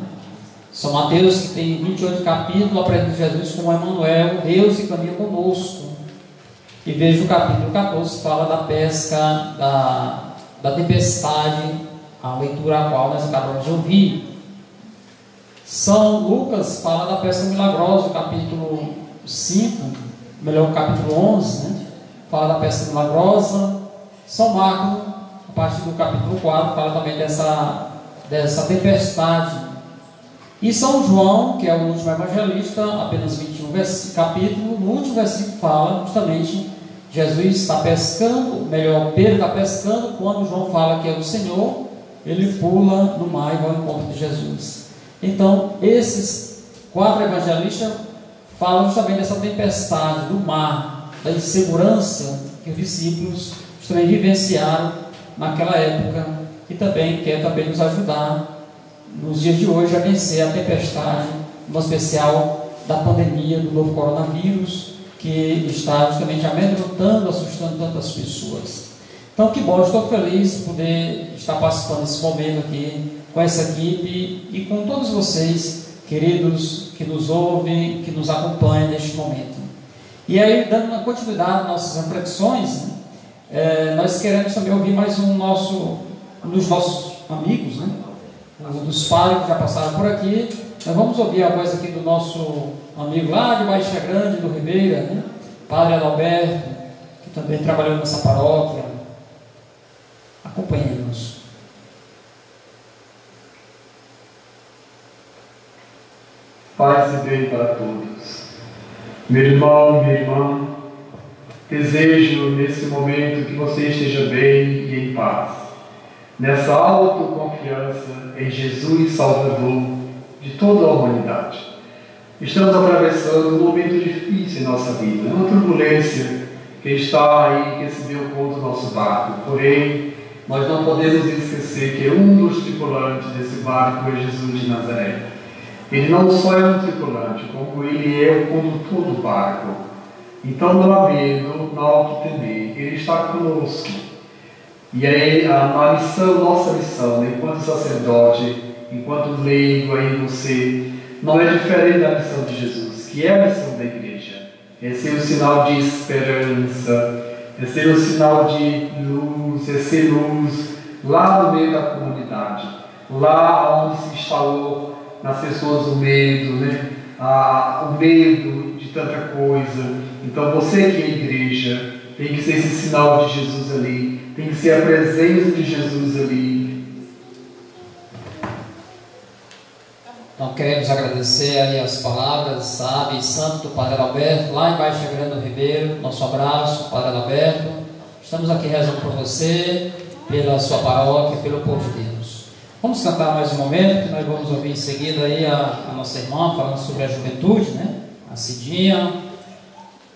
São Mateus, que tem 28 capítulos, apresenta Jesus como Emmanuel, Deus que caminha conosco. E veja o capítulo 14, fala da pesca, da, da tempestade, a leitura a qual nós acabamos de ouvir. São Lucas fala da pesca milagrosa, capítulo 5, melhor, capítulo 11, né? fala da pesca milagrosa. São Marcos, do capítulo 4, fala também dessa, dessa tempestade. E São João, que é o último evangelista, apenas 21 capítulo, no último versículo fala justamente Jesus está pescando, melhor, Pedro está pescando, quando João fala que é o Senhor, ele pula no mar e vai ao encontro de Jesus. Então, esses quatro evangelistas falam justamente dessa tempestade do mar, da insegurança que os discípulos também vivenciaram naquela época e também quer também nos ajudar nos dias de hoje a vencer a tempestade, uma especial da pandemia do novo coronavírus que está justamente amedrontando, assustando tantas pessoas. Então, que bom, estou feliz de poder estar participando desse momento aqui com essa equipe e com todos vocês, queridos, que nos ouvem, que nos acompanham neste momento. E aí, dando uma continuidade às nossas reflexões, né, é, nós queremos também ouvir mais um, nosso, um dos nossos amigos, né, um dos padres que já passaram por aqui. Nós vamos ouvir a voz aqui do nosso amigo lá de Baixa Grande, do Ribeira, né? Padre Adalberto, que também trabalhou nessa paróquia. Acompanhemos. Paz e bem para todos. Meu irmão, minha irmã, desejo nesse momento que você esteja bem e em paz. Nessa autoconfiança em Jesus Salvador de toda a humanidade. Estamos atravessando um momento difícil em nossa vida, uma turbulência que está aí, que se deu conta do nosso barco. Porém, nós não podemos esquecer que um dos tripulantes desse barco é Jesus de Nazaré. Ele não só é um tripulante, como ele é o condutor do barco. Então, não há medo, não há o. Ele está conosco. E aí, a, missão, nossa missão, enquanto sacerdote, enquanto leigo aí você, não é diferente da missão de Jesus, que é a missão da igreja. É ser um sinal de esperança, é ser um sinal de luz, é ser luz lá no meio da comunidade, lá onde se instalou nas pessoas o medo, né? O medo de tanta coisa. Então você que é igreja tem que ser esse sinal de Jesus ali, tem que ser a presença de Jesus ali, Então queremos agradecer aí as palavras, sabe, santo do Padre Alberto, lá embaixo Grande do Ribeiro, nosso abraço, Padre Alberto. Estamos aqui rezando por você, pela sua paróquia, pelo povo de Deus. Vamos cantar mais um momento, que nós vamos ouvir em seguida aí a, a nossa irmã falando sobre a juventude, né? A Cidinha,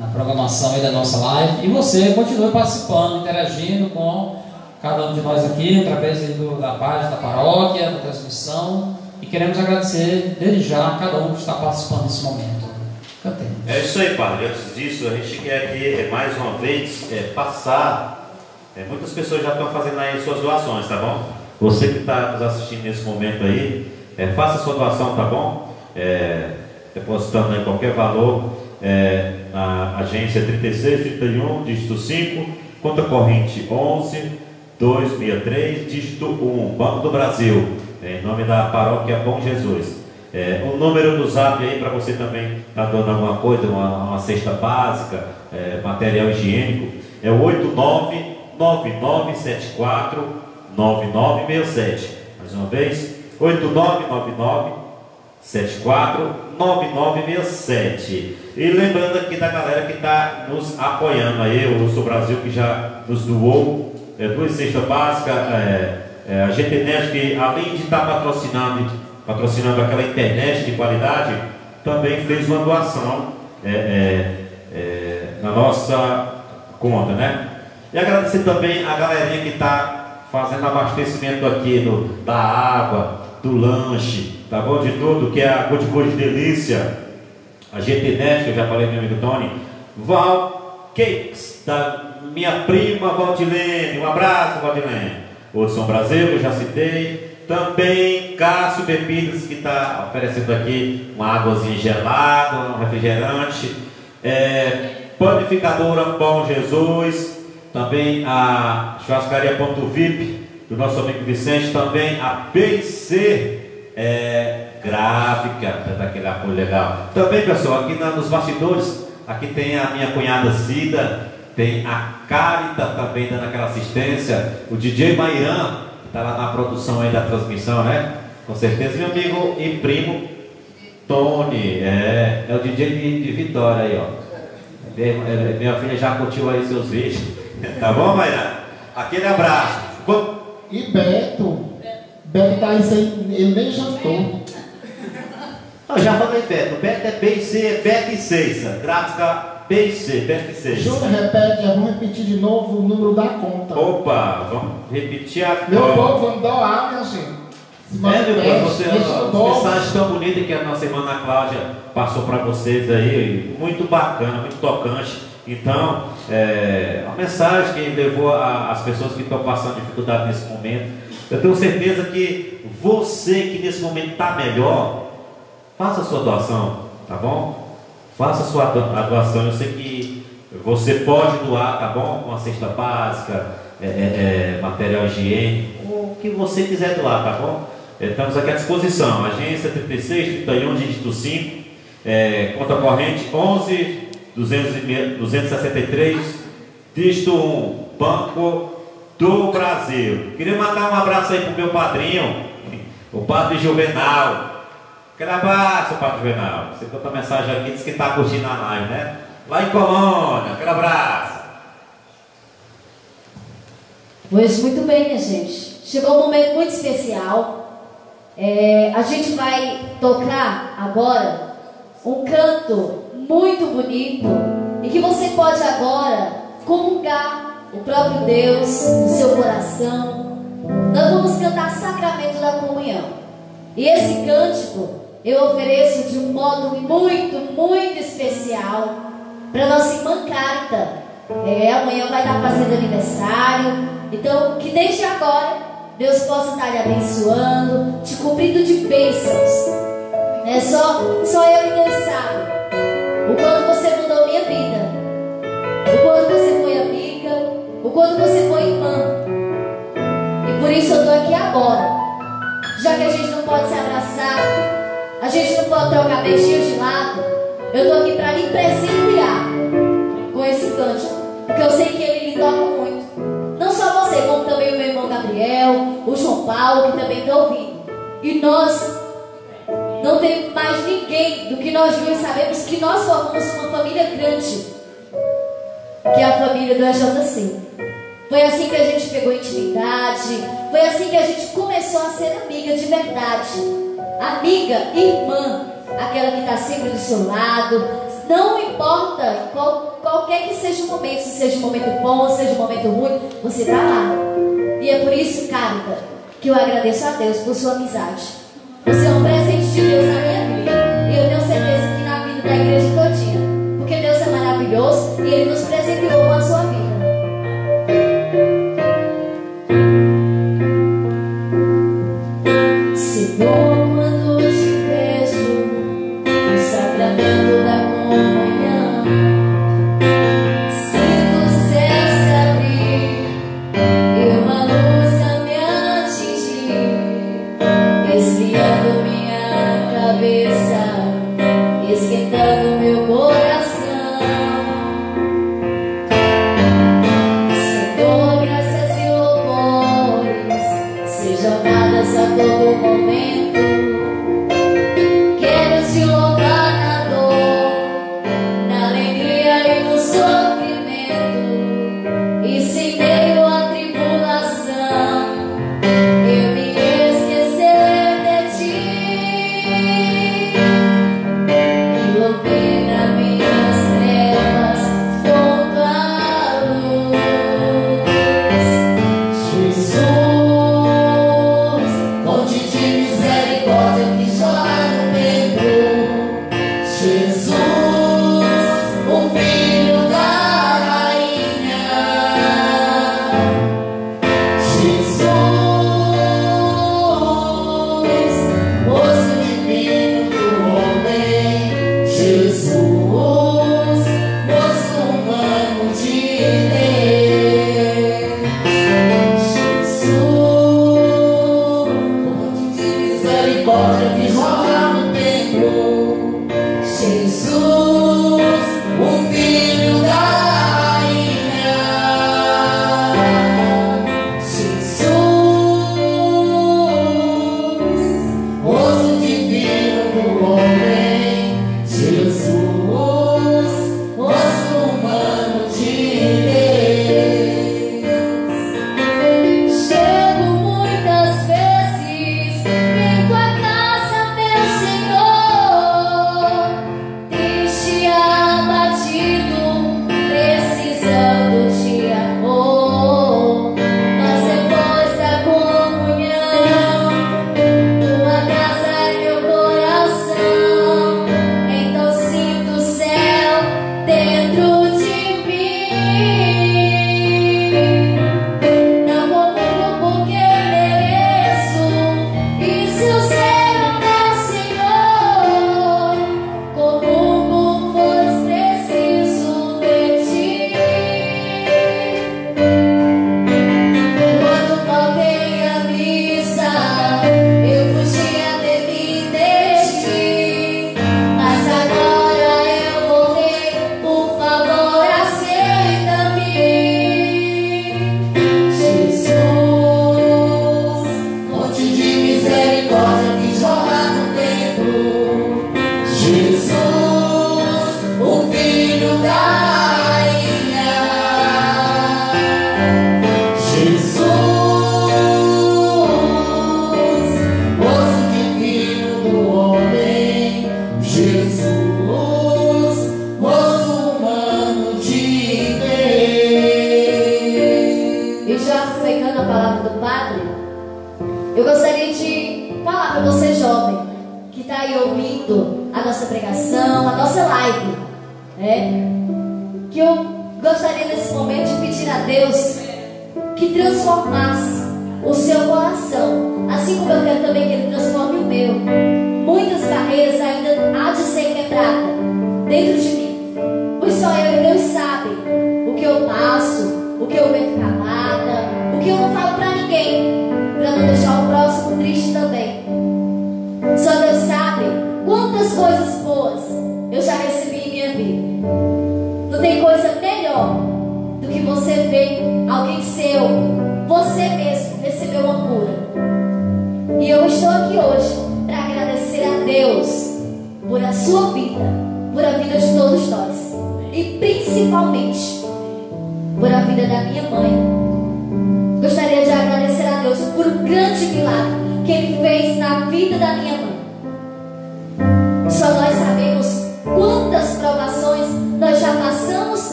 na programação aí da nossa live. E você continue participando, interagindo com cada um de nós aqui, através do, da página da paróquia, da transmissão. E queremos agradecer desde já a cada um que está participando desse momento. Cantemos. É isso aí, Padre. Antes disso, a gente quer aqui é, mais uma vez é, passar. É, muitas pessoas já estão fazendo aí suas doações, tá bom? Você que está nos assistindo nesse momento aí, é, faça sua doação, tá bom? É, depositando aí qualquer valor é, na agência 3631, dígito 5, conta corrente 11 263, dígito 1, Banco do Brasil. Em nome da paróquia Bom Jesus. É, o número do zap aí para você também estar tá dando alguma coisa, uma, uma cesta básica, é, material higiênico, é o 899974 9967. Mais uma vez, 8999 74 9967. E lembrando aqui da galera que está nos apoiando aí, o Russo Brasil que já nos doou é, duas cestas básicas. É, é, a GTNet, que além de estar patrocinando, patrocinando aquela internet de qualidade, também fez uma doação é, é, é, na nossa conta, né? E agradecer também a galerinha que está fazendo abastecimento aqui no, da água, do lanche, tá bom? De tudo, que é a Good Good Delícia, a GTNet, que eu já falei meu amigo Tony, Val Cakes, da minha prima Valdilene, um abraço Valdilene, Hudson Brasil, que eu já citei, também Cássio Bebidas, que está oferecendo aqui uma águazinha gelada, um refrigerante, é, Panificadora Bom Jesus, também a Churrascaria Ponto VIP, do nosso amigo Vicente, também a PC é, Gráfica, daquele apoio legal. Também, pessoal, aqui na, nos bastidores, aqui tem a minha cunhada Cida, tem a Carita também dando aquela assistência, o DJ Mairan, está lá na produção aí da transmissão, né? Com certeza, meu amigo e primo Tony, é, é o DJ de, de Vitória aí, ó. Minha filha já curtiu aí seus vídeos. [LAUGHS] Tá bom, Mairan? Aquele abraço. E Beto? Beto tá aí, ele nem jantou. Eu já falei Beto. Beto é B e C, é Beto e Seixa. Gráfica B e C, Beto e Seixa. Júnior, repete, vamos repetir de novo o número da conta. Opa, vamos repetir a Meu povo, vamos doar, minha gente. É, meu povo, você, as mensagens tão bonitas que a nossa irmã Ana Cláudia passou para vocês aí, muito bacana, muito tocante. Então, é, a mensagem que levou a, as pessoas que estão passando dificuldade nesse momento. Eu tenho certeza que você que nesse momento está melhor, faça a sua doação, tá bom? Faça a sua doação. Eu sei que você pode doar, tá bom? Com a cesta básica, é, é, é material higiênico, o que você quiser doar, tá bom? É, estamos aqui à disposição. Agência 36, 31, dígito 5, é, conta corrente 11 263, dígito 1, Banco do Brasil. Queria mandar um abraço aí pro meu padrinho, o Padre Juvenal. Aquele abraço, Padre Juvenal. Você conta mensagem aqui, diz que está curtindo a live, né? Lá em Colônia, aquele abraço. Pois muito bem, minha gente. Chegou um momento muito especial. É, a gente vai tocar agora um canto muito bonito e que você pode agora comungar o próprio Deus no seu coração. Nós vamos cantar sacramento da comunhão. E esse cântico eu ofereço de um modo muito, muito especial para nossa irmã Carta. É, amanhã vai estar fazendo aniversário. Então, que desde agora Deus possa estar lhe abençoando, te cobrindo de bênçãos. É só, só eu e Deus sabe quanto você mudou minha vida, o quanto você foi amiga, o quanto você foi irmã. E por isso eu estou aqui agora. Já que a gente não pode se abraçar, a gente não pode trocar beijinhos de lado, eu estou aqui para lhe presentear com esse cântico, porque eu sei que ele lhe toca muito. Não só você, como também o meu irmão Gabriel, o João Paulo, que também está ouvindo. E nós não tem mais ninguém do que nós dois sabemos que nós formamos uma família grande, que é a família do EJC. Foi assim que a gente pegou intimidade, foi assim que a gente começou a ser amiga de verdade. Amiga, irmã, aquela que está sempre do seu lado. Não importa qual, qualquer que seja o momento, se seja um momento bom, seja um momento ruim, você está lá. E é por isso, Carita, que eu agradeço a Deus por sua amizade. Você é um de Deus na minha vida. E eu tenho certeza que na vida da igreja todinha. Porque Deus é maravilhoso e Ele nos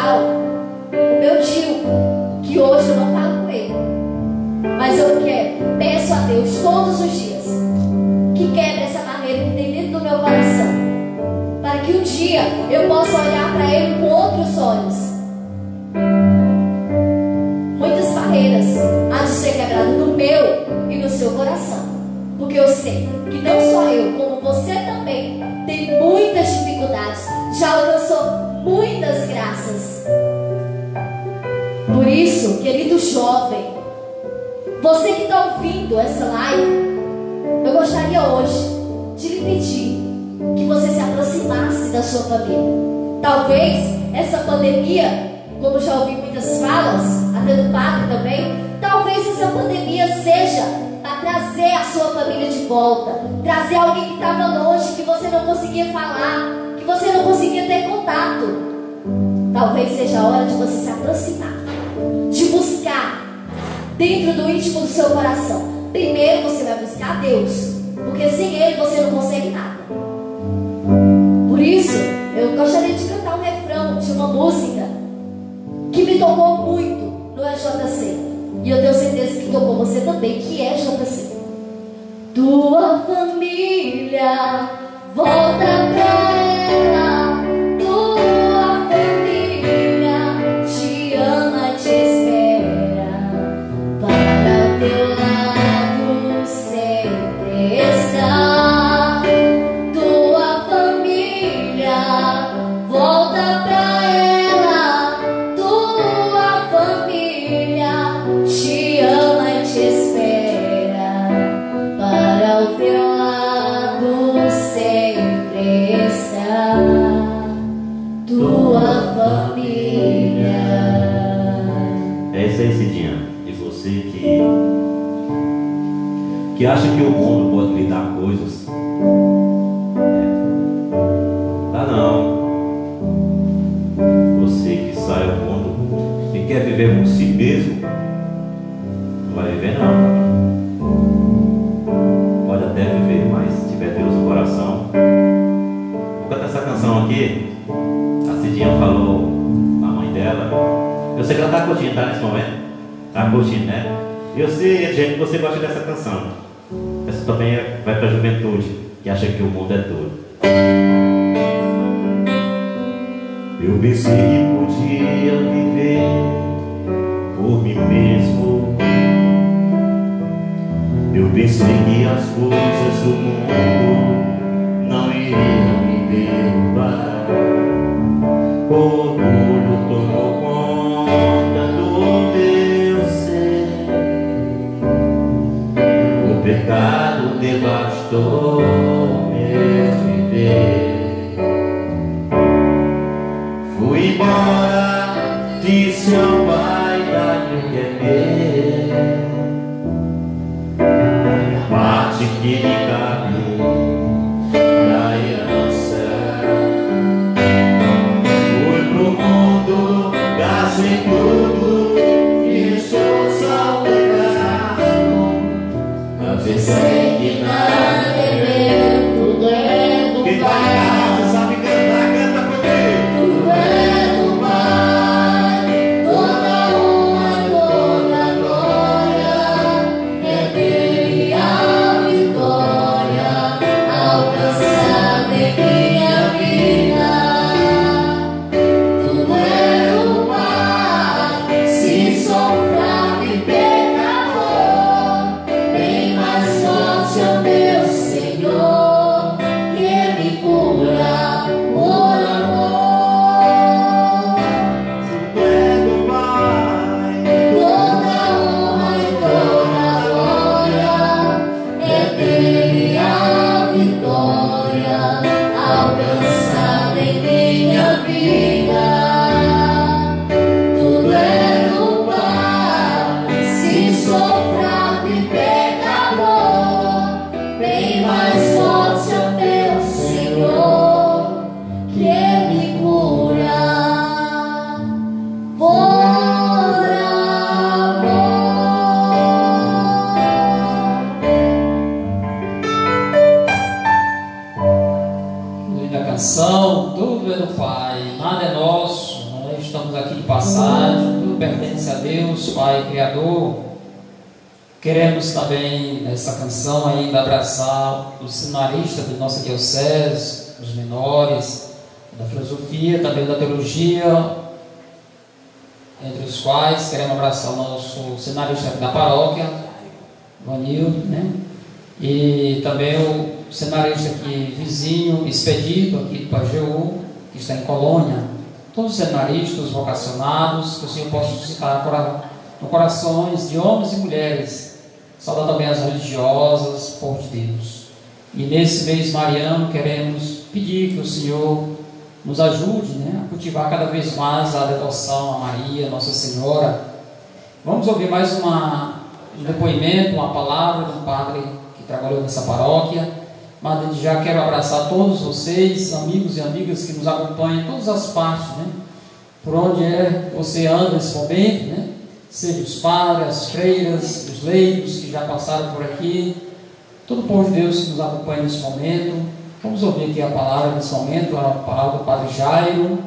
especial, o meu tio, que hoje eu não falo com ele. Mas eu quero, peço a Deus todos os dias, que quebre essa barreira que tem dentro do meu coração. Para que um dia eu possa olhar para ele com outros olhos. Muitas barreiras há de ser quebradas no meu e no seu coração. Porque eu sei que não só eu, como você também, tem muitas dificuldades, já alcançou muitas graças. Por isso, querido jovem, você que está ouvindo essa live, eu gostaria hoje de lhe pedir que você se aproximasse da sua família. Talvez essa pandemia, como já ouvi muitas falas, até do padre também, talvez essa pandemia seja para trazer a sua família de volta, trazer alguém que estava longe, que você não conseguia falar, que você não conseguia ter contato. Talvez seja a hora de você se aproximar, de buscar dentro do íntimo do seu coração. Primeiro você vai buscar Deus, porque sem Ele você não consegue nada. Por isso, eu gostaria de cantar um refrão de uma música que me tocou muito no EJC. E eu tenho certeza que tocou você também, que é JC. Tua família volta pra ela. Curtindo, tá? Nesse momento. Está curtindo, né? Eu sei, gente, você gosta dessa canção. Essa também é- vai para a juventude, que acha que o mundo é todo. Eu pensei que podia viver por mim mesmo. Eu pensei que as coisas do mundo não iriam me derrubar. O seminaristas da nossa diocese, os menores, da filosofia, também da teologia, entre os quais queremos abraçar o nosso seminarista da paróquia, Vanildo, né? E também o seminarista aqui vizinho, expedito aqui do Pajeú, que está em Colônia. Todos os seminaristas vocacionados, que o Senhor possa suscitar no corações de homens e mulheres. Saudar também as religiosas, povo de Deus. E nesse mês mariano queremos pedir que o Senhor nos ajude né, a cultivar cada vez mais a devoção a Maria, Nossa Senhora. Vamos ouvir mais uma, um depoimento, uma palavra um padre que trabalhou nessa paróquia. Mas já quero abraçar todos vocês, amigos e amigas que nos acompanham em todas as partes, né? Por onde é você anda nesse momento, né? Seja os padres, as freiras, os leigos que já passaram por aqui, todo o povo de Deus que nos acompanha nesse momento. Vamos ouvir aqui a palavra nesse momento, a palavra do Padre Jairo,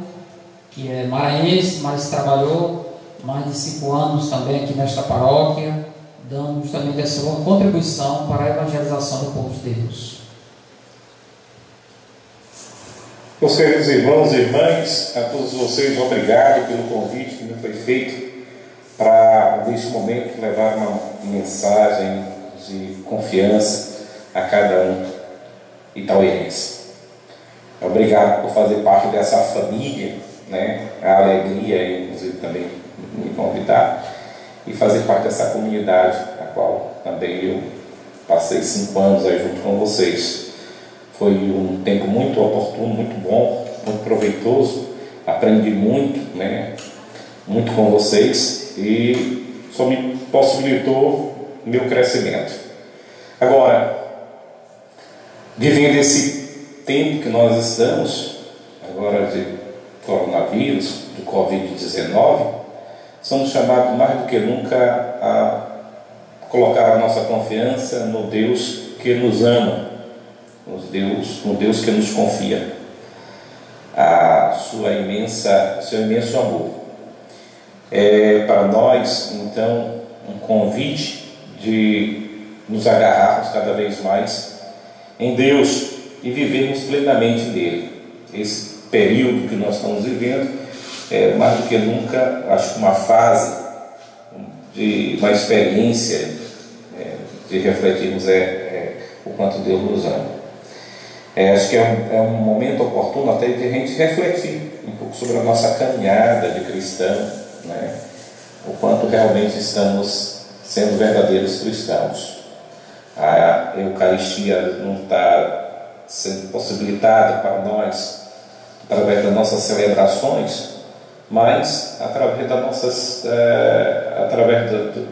que é maranhense, mas trabalhou mais de cinco anos também aqui nesta paróquia, dando justamente essa contribuição para a evangelização do povo de Deus. Meus queridos irmãos e irmãs, a todos vocês, obrigado pelo convite que me foi feito para, neste momento, levar uma mensagem de confiança a cada um itauiense. Obrigado por fazer parte dessa família, né? a alegria, inclusive, também me convidar e fazer parte dessa comunidade, a qual também eu passei cinco anos aí junto com vocês. Foi um tempo muito oportuno, muito bom, muito proveitoso. Aprendi muito, né? Muito com vocês e só me possibilitou meu crescimento. Agora, vivendo esse tempo que nós estamos, agora de coronavírus, do Covid-19, somos chamados mais do que nunca a colocar a nossa confiança no Deus que nos ama, no Deus, no Deus que nos confia, a sua imensa, seu imenso amor. É para nós, então, um convite de nos agarrarmos cada vez mais em Deus e vivermos plenamente nele. Esse período que nós estamos vivendo é mais do que nunca, acho que uma fase de uma experiência é, de refletirmos é, é, o quanto Deus nos ama. É, acho que é um, é um, momento oportuno até de a gente refletir um pouco sobre a nossa caminhada de cristão, né? o quanto realmente estamos sendo verdadeiros cristãos. A Eucaristia não está sendo possibilitada para nós através das nossas celebrações, mas através das nossas, é, através do, do,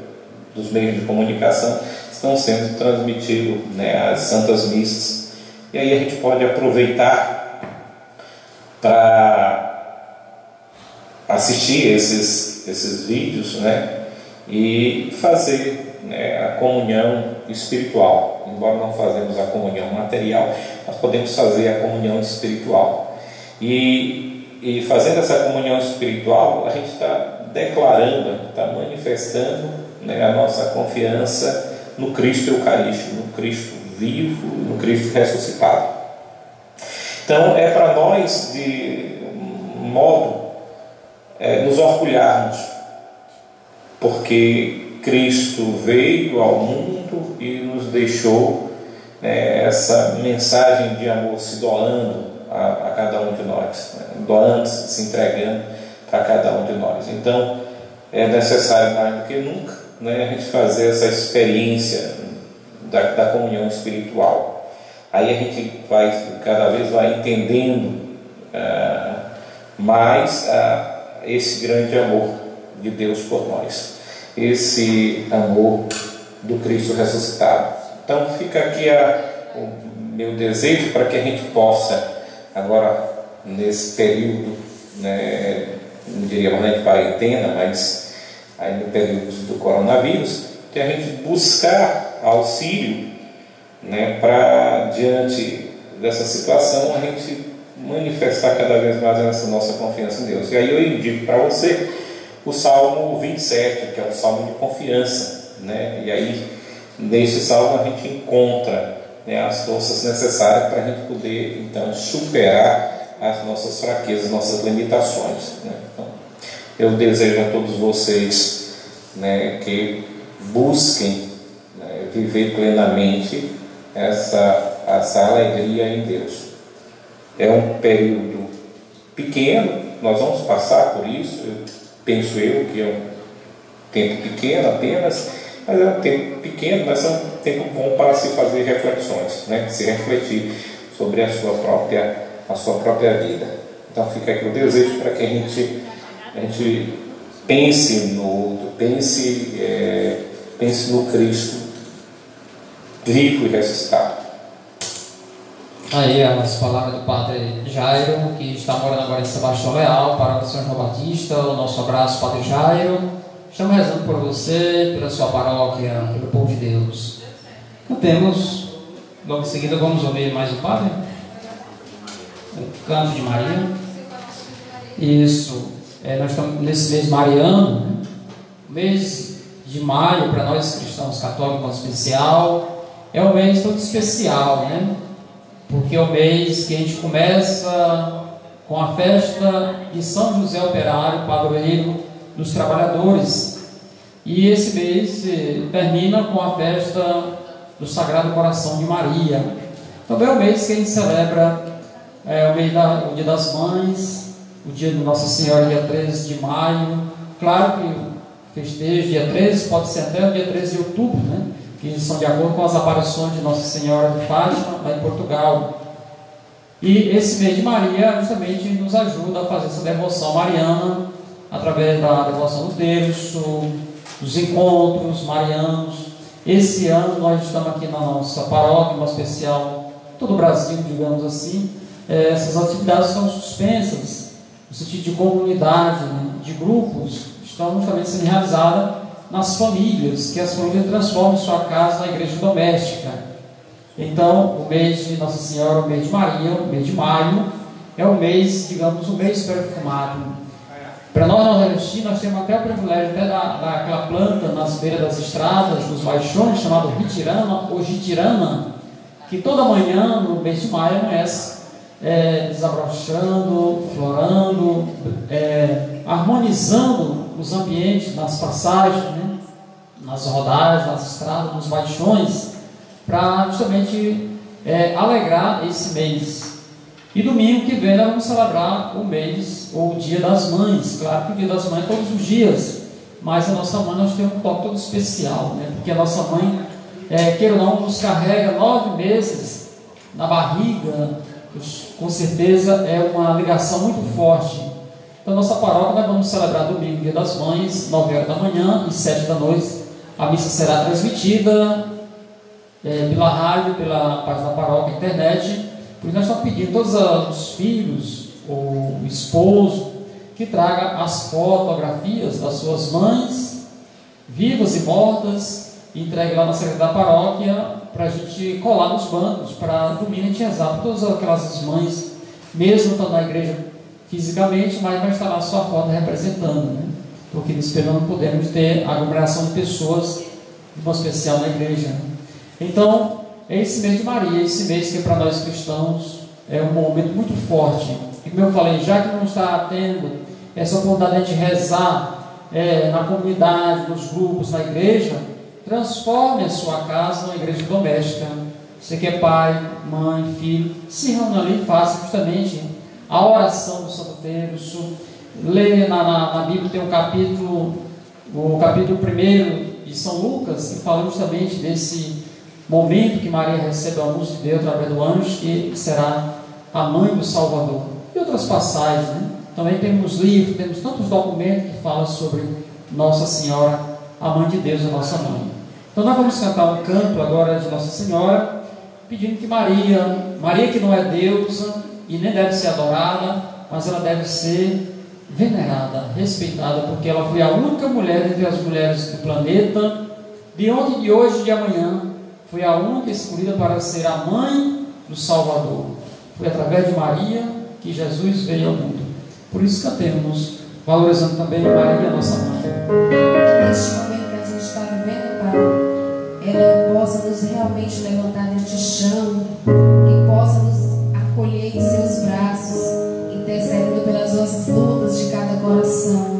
dos meios de comunicação, estão sendo transmitidas né, as Santas Missas. E aí a gente pode aproveitar para assistir esses, esses vídeos né, e fazer né, a comunhão espiritual. Embora não fazemos a comunhão material, nós podemos fazer a comunhão espiritual. E, e fazendo essa comunhão espiritual, a gente está declarando, está manifestando né, a nossa confiança no Cristo Eucarístico, no Cristo vivo, no Cristo ressuscitado. Então é para nós de modo é, nos orgulharmos, porque Cristo veio ao mundo e nos deixou né, essa mensagem de amor se doando a, a cada um de nós, né, doando, se entregando para cada um de nós. Então, é necessário mais do que nunca né, a gente fazer essa experiência da, da comunhão espiritual. Aí a gente vai, cada vez vai entendendo ah, mais ah, esse grande amor de Deus por nós, esse amor do Cristo ressuscitado. Então fica aqui a, o meu desejo para que a gente possa, agora nesse período né, não diria mais de quarentena, mas aí no período do coronavírus, que a gente buscar auxílio né, para, diante dessa situação, a gente manifestar cada vez mais essa nossa confiança em Deus. E aí eu indico para você o Salmo 27, que é o Salmo de confiança. Né? E aí, nesse Salmo, a gente encontra né, as forças necessárias para a gente poder, então, superar as nossas fraquezas, nossas limitações. Né? Então, eu desejo a todos vocês né, que busquem né, viver plenamente essa, essa alegria em Deus. É um período pequeno, nós vamos passar por isso, eu, penso eu que é um tempo pequeno apenas, mas é um tempo pequeno, mas é um tempo bom para se fazer reflexões, né? se refletir sobre a sua própria a sua própria vida. Então fica aqui o desejo para que a gente, a gente pense no pense, é, pense no Cristo vivo e ressuscitado. Aí as palavras do Padre Jairo, que está morando agora em Sebastião Leal, para São João Batista. O nosso abraço, Padre Jairo. Estamos rezando por você, pela sua paróquia, pelo povo de Deus. Cantemos. Logo em seguida vamos ouvir mais o Padre o canto de Maria. Isso. É, nós estamos nesse mês mariano, né? mês de maio, para nós cristãos católicos, especial, é um mês todo especial, né? Porque é o mês que a gente começa com a festa de São José Operário, padroeiro dos trabalhadores. E esse mês eh, termina com a festa do Sagrado Coração de Maria. Também é o mês que a gente celebra é, o, mês da, o Dia das Mães, o dia de Nossa Senhora, dia 13 de maio. Claro que o festejo, dia 13, pode ser até o dia 13 de outubro, né? Que são de acordo com as aparições de Nossa Senhora de Fátima, lá em Portugal. E esse mês de Maria justamente nos ajuda a fazer essa devoção mariana através da devoção do terço, dos encontros marianos. Esse ano nós estamos aqui na nossa paróquia, uma especial, todo o Brasil, digamos assim, é, essas atividades estão suspensas, no sentido de comunidade, né, de grupos, estão justamente sendo realizadas nas famílias, que as famílias transformam sua casa na igreja doméstica. Então, o mês de Nossa Senhora, o mês de Maria, o mês de maio, é o mês, digamos, o mês perfumado. Para nós, nordestinos, nós temos até o privilégio até da, daquela planta nas beiras das estradas, dos baixões, chamado ritirama ou gitirama, que toda manhã, no mês de maio, amanhece é, desabrochando, florando, é, harmonizando os ambientes nas passagens, né? nas rodagens, nas estradas, nos baixões, para justamente é, alegrar esse mês. E domingo que vem nós vamos celebrar o mês, ou o Dia das Mães. Claro que o Dia das Mães é todos os dias, mas a nossa mãe nós temos um toque todo especial, né? porque a nossa mãe, é, queira ou não, nos carrega nove meses na barriga, com certeza é uma ligação muito forte. Então, nossa paróquia, nós vamos celebrar domingo, Dia das Mães, 9 horas da manhã e 7 da noite. A missa será transmitida é, pela rádio, pela página da paróquia, internet. Por isso nós estamos pedindo todos os filhos, o esposo, que traga as fotografias das suas mães, vivas e mortas, e entregue lá na secretaria da paróquia para a gente colar nos bancos, para domingo a gente rezar todas aquelas mães, mesmo estando na igreja fisicamente, mas vai estar lá sua foto representando, né? porque nesse período não podemos ter aglomeração de pessoas, de uma especial na igreja. Né? Então, é esse mês de Maria, esse mês que para nós cristãos é um momento muito forte. E como eu falei, já que não está tendo essa oportunidade de rezar é, na comunidade, nos grupos, na igreja, transforme a sua casa numa igreja doméstica. Você que é pai, mãe, filho, se reúna ali e faça justamente a oração do Santo Terço. Lê na, na, na Bíblia, tem um capítulo, o capítulo 1 de São Lucas, que fala justamente desse momento que Maria recebe o anúncio de Deus através do anjo, que será a mãe do Salvador. E outras passagens, né? Também temos livros, temos tantos documentos que falam sobre Nossa Senhora, a mãe de Deus, a nossa mãe. Então nós vamos cantar um canto agora de Nossa Senhora, pedindo que Maria, Maria que não é deusa e nem deve ser adorada, mas ela deve ser venerada, respeitada, porque ela foi a única mulher entre as mulheres do planeta, de ontem, de hoje e de amanhã, foi a única escolhida para ser a mãe do Salvador. Foi através de Maria que Jesus veio ao mundo. Por isso cantemos, valorizando também Maria, nossa mãe. Neste momento que a gente está vivendo, Pai, ela possa nos realmente levantar deste chão, que possa nos acolher em seus braços, intercedendo pelas nossas lutas de cada coração.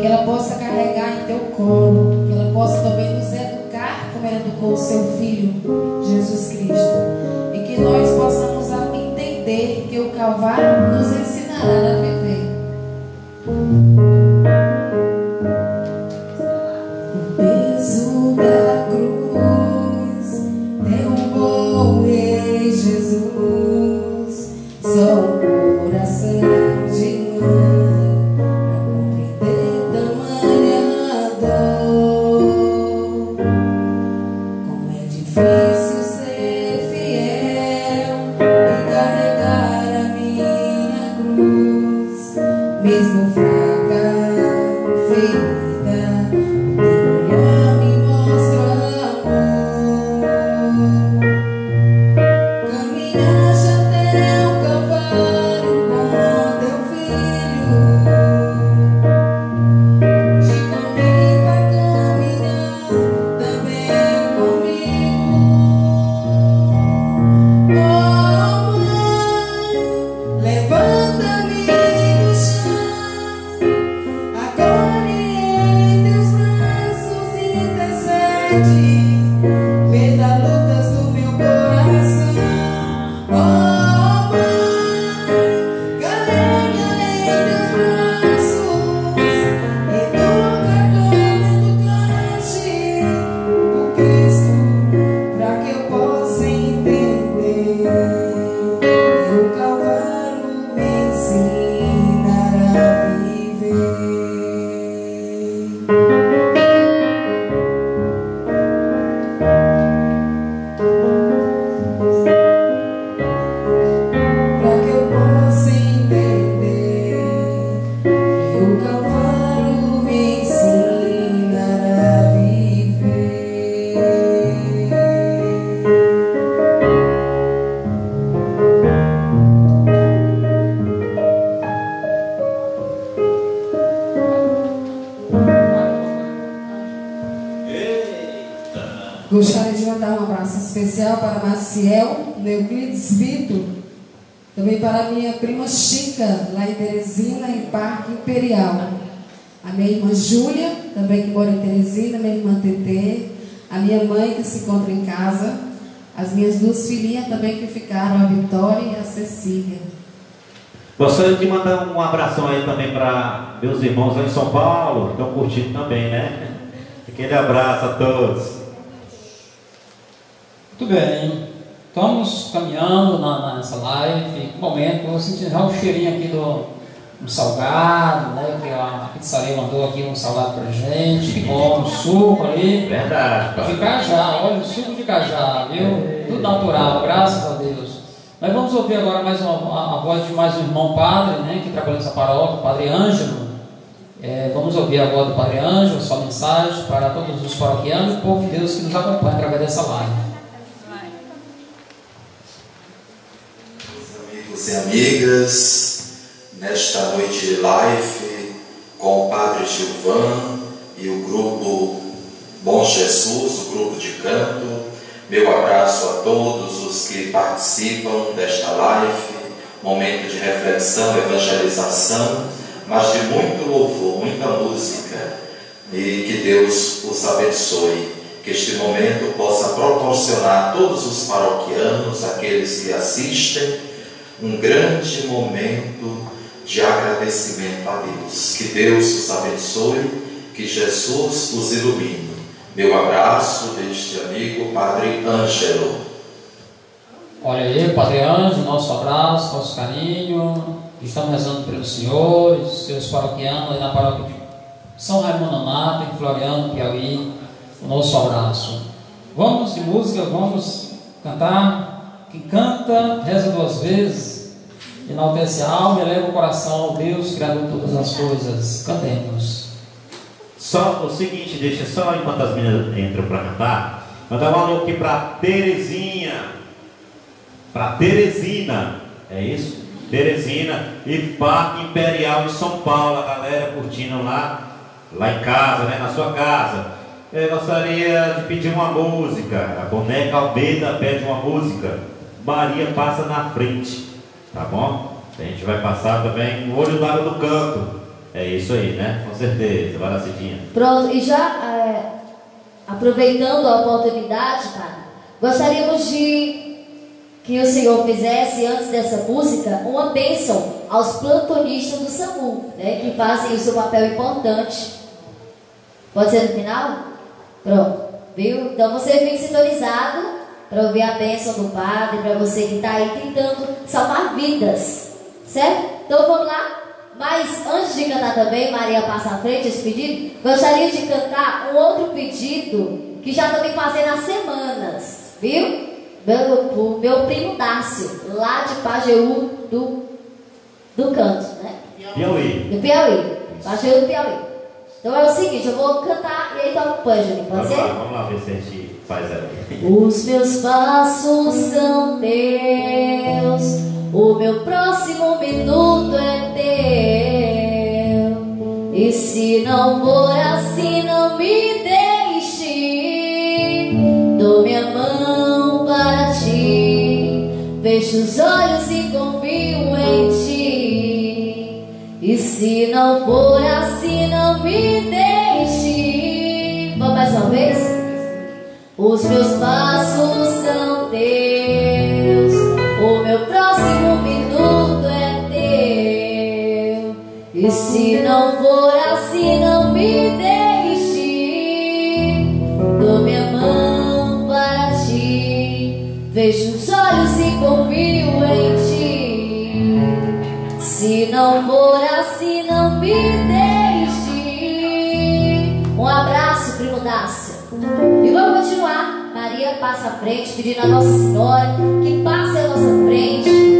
Que ela possa carregar em teu colo, que ela possa também nos educar como educou o seu filho, Jesus Cristo. E que nós possamos entender que o Calvário nos ensinará Gostaria de mandar um abração aí também para meus irmãos lá em São Paulo, que estão curtindo também, né? Aquele abraço a todos. Muito bem. Estamos caminhando na, nessa live. Um momento, vou sentir já o cheirinho aqui do, um salgado, né? Que a pizzaria mandou aqui um salgado pra gente, com um suco ali. Verdade. De cajá, olha, o suco de cajá, viu? Tudo natural, graças a Deus. Nós vamos ouvir agora mais uma, a, a voz de mais um irmão padre, né? Que trabalha nessa paróquia, o Padre Ângelo. É, vamos ouvir agora do Padre Ângelo, sua mensagem para todos os paroquianos e o povo de Deus que nos acompanha através dessa live. Amigos e amigas, nesta noite de live com o Padre Gilvan e o grupo Bom Jesus, o grupo de canto, meu abraço a todos os que participam desta live, momento de reflexão, evangelização mas de muito louvor, muita música. E que Deus os abençoe. Que este momento possa proporcionar a todos os paroquianos, aqueles que assistem, um grande momento de agradecimento a Deus. Que Deus os abençoe, que Jesus os ilumine. Meu abraço deste amigo Padre Ângelo. Olha aí, Padre Ângelo, nosso abraço, nosso carinho. Estamos rezando pelos senhores, seus paroquianos na paróquia de São Raimundo Nonato, em Floriano, Piauí. O nosso abraço. Vamos de música, vamos cantar. Quem canta, reza duas vezes, enaltece a alma e eleva o coração ao Deus, Criador de todas as coisas. Cantemos. Só o seguinte, deixa só enquanto as meninas entram para cantar, mandar um alô aqui para Terezinha, para Teresina, é isso? Teresina e Parque Imperial em São Paulo, a galera curtindo lá, lá em casa, né, na sua casa. Eu gostaria de pedir uma música. A boneca Albeda pede uma música. Maria passa na frente, tá bom? A gente vai passar também o olho d'água do canto. É isso aí, né? Com certeza, vai lá, Cidinha. Pronto, e já é, aproveitando a oportunidade, tá? gostaríamos de que o Senhor fizesse antes dessa música uma bênção aos plantonistas do SAMU, né, que fazem o seu papel importante. Pode ser no final? Pronto, viu? Então você fique sintonizado para ouvir a bênção do Padre, para você que está aí tentando salvar vidas, certo? Então vamos lá. Mas antes de cantar também, Maria passa à frente esse pedido, gostaria de cantar um outro pedido que já estou me fazendo há semanas, viu? meu, meu primo Dácio, lá de Pajeú do, do canto, né? Piauí. Do Piauí. Pajeú do Piauí. Então é o seguinte, eu vou cantar e aí tu acompanha, Juninho, pode vamos ser? Lá, vamos lá ver se a gente faz ali. Os meus passos são teus, o meu próximo minuto é teu. E se não for assim, não me deixe, dou minha mão para ti, fecho os olhos e confio em ti. E se não for assim, não me deixe. Vamos mais uma vez? Os meus passos são teus, se não for assim, não me deixe. Dou minha mão para ti, fecho os olhos e confio em ti. Se não for assim, não me deixe. Um abraço, primo Dácio. E vamos continuar. Maria passa à frente, pedindo a Nossa Senhora que passe à nossa frente.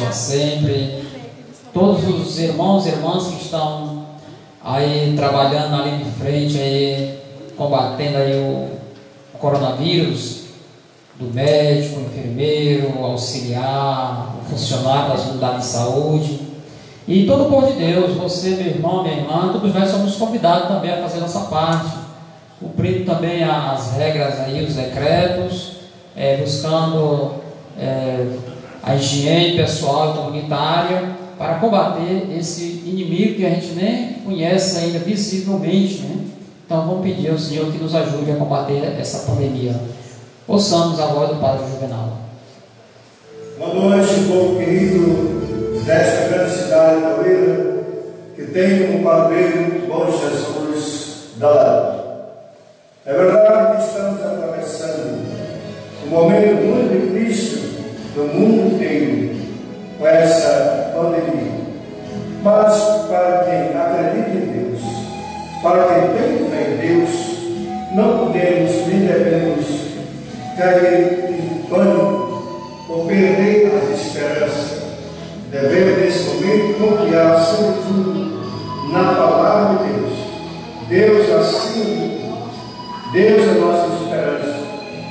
Abençoar sempre. Todos os irmãos e irmãs que estão aí trabalhando linha de frente, aí, combatendo aí o coronavírus, do médico, enfermeiro, auxiliar, funcionário das unidades de saúde. E todo o povo de Deus, você, meu irmão, minha irmã, todos nós somos convidados também a fazer nossa parte, cumprindo também as regras aí, os decretos, eh, buscando higiene pessoal e comunitária para combater esse inimigo que a gente nem conhece ainda visivelmente. Né? Então vamos pedir ao Senhor que nos ajude a combater essa pandemia. Ouçamos a voz do Padre Juvenal. Boa noite, povo querido desta grande cidade da Uira, que tem como padroeiro bom Jesus da. É verdade que estamos atravessando um momento muito difícil do mundo inteiro com essa pandemia. Mas para quem acredita em Deus, para quem tem fé em Deus, não podemos nem devemos cair em pânico ou perder as esperanças. Devemos, nesse momento, confiar, sobretudo, na palavra de Deus. Deus de tudo. Deus é nossa esperança.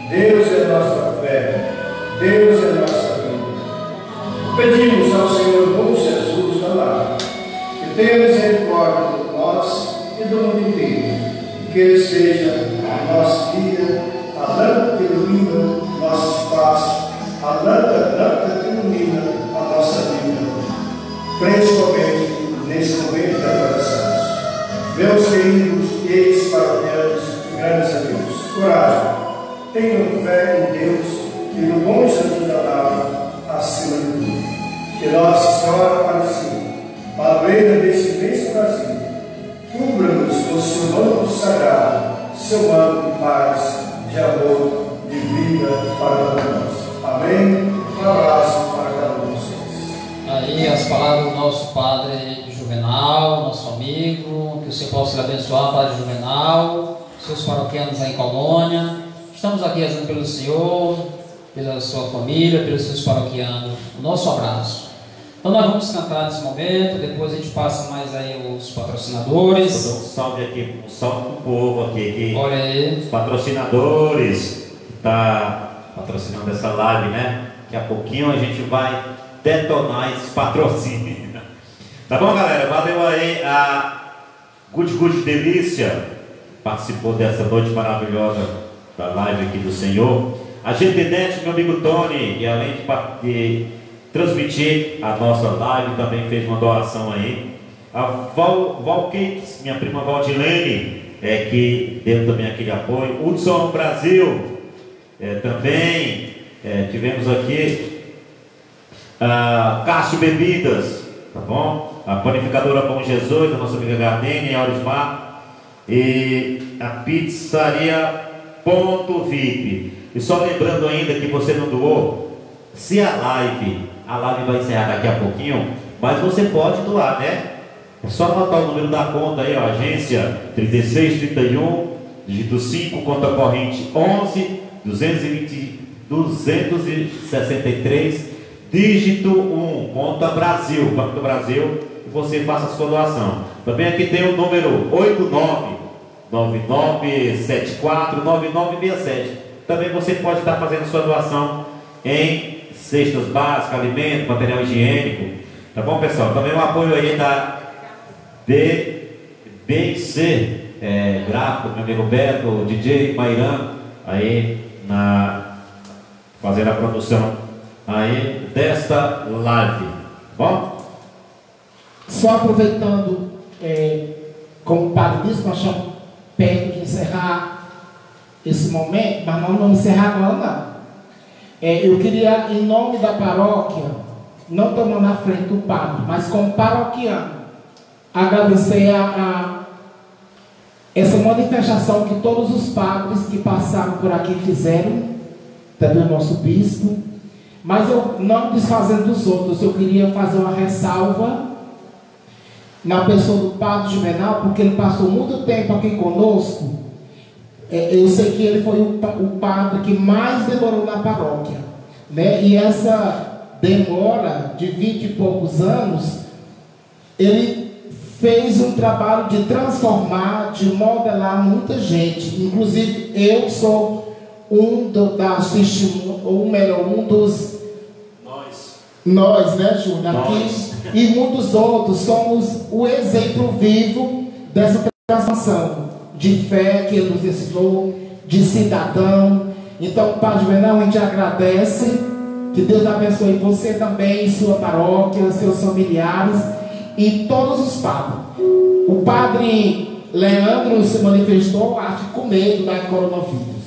Deus é nossa fé. Deus é. Pedimos ao Senhor bom Jesus da Lara que tenha misericórdia de nós e do mundo inteiro. E que Ele seja a nossa guia, a lâmpada que ilumina nosso espaço, a lâmpada, lâmpada que ilumina a nossa vida. Principalmente possa lhe abençoar, Padre Juvenal. Juvenal, seus paroquianos aí em Colônia. Estamos aqui rezando pelo Senhor, pela sua família, pelos seus paroquianos. O nosso abraço. Então nós vamos cantar nesse momento, depois a gente passa mais aí os patrocinadores. Vou dar um salve aqui, um salve pro povo aqui. Que Olha aí. Os patrocinadores tá patrocinando essa live, né? Daqui a pouquinho a gente vai detonar esse patrocínio. Tá bom, galera? Valeu aí a Good Good Delícia participou dessa noite maravilhosa da live aqui do Senhor. A GTNet, meu amigo Tony, e além de, transmitir a nossa live, também fez uma doação aí. A Val, Val Cakes, minha prima Valdilene, é, que deu também aquele apoio. Hudson Brasil, é, também é, tivemos aqui a Cássio Bebidas, tá bom? A panificadora Bom Jesus, a nossa amiga Gardênia e Aurismar. E a pizzaria Ponto VIP. E só lembrando ainda que você não doou, se a live, a live vai encerrar daqui a pouquinho, mas você pode doar, né? É só anotar o número da conta aí, ó, agência 3631, dígito 5, conta corrente 11, 220, 263, dígito 1, conta Brasil, Banco do Brasil, você faça a sua doação. Também aqui tem o número 89 9974 9967. Também você pode estar fazendo sua doação em cestas básicas, alimento, material higiênico. Tá bom, pessoal? Também o apoio aí da DBC é, Gráfico, meu amigo Beto, DJ Mairan, aí na fazendo a produção aí desta live. Bom? Só aproveitando, é, como o padre disse, nós estamos perto de encerrar esse momento, mas não vamos encerrar agora não. É, eu queria, em nome da paróquia, não tomando na frente do padre, mas como paroquiano, agradecer a, a essa manifestação que todos os padres que passaram por aqui fizeram, também o nosso bispo, mas eu não desfazendo dos outros, eu queria fazer uma ressalva na pessoa do Padre Juvenal, porque ele passou muito tempo aqui conosco. É, eu sei que ele foi o, o padre que mais demorou na paróquia. Né? E essa demora de vinte e poucos anos, ele fez um trabalho de transformar, de modelar muita gente. Inclusive, eu sou um do, das ou melhor, um dos nós, né, Júnior? Aqui e muitos outros somos o exemplo vivo dessa transformação de fé que ele nos ensinou, de cidadão. Então, Padre Juvenal, a gente agradece. Que Deus abençoe você também, sua paróquia, seus familiares e todos os padres. O padre Leandro se manifestou, acho que com medo da coronavírus.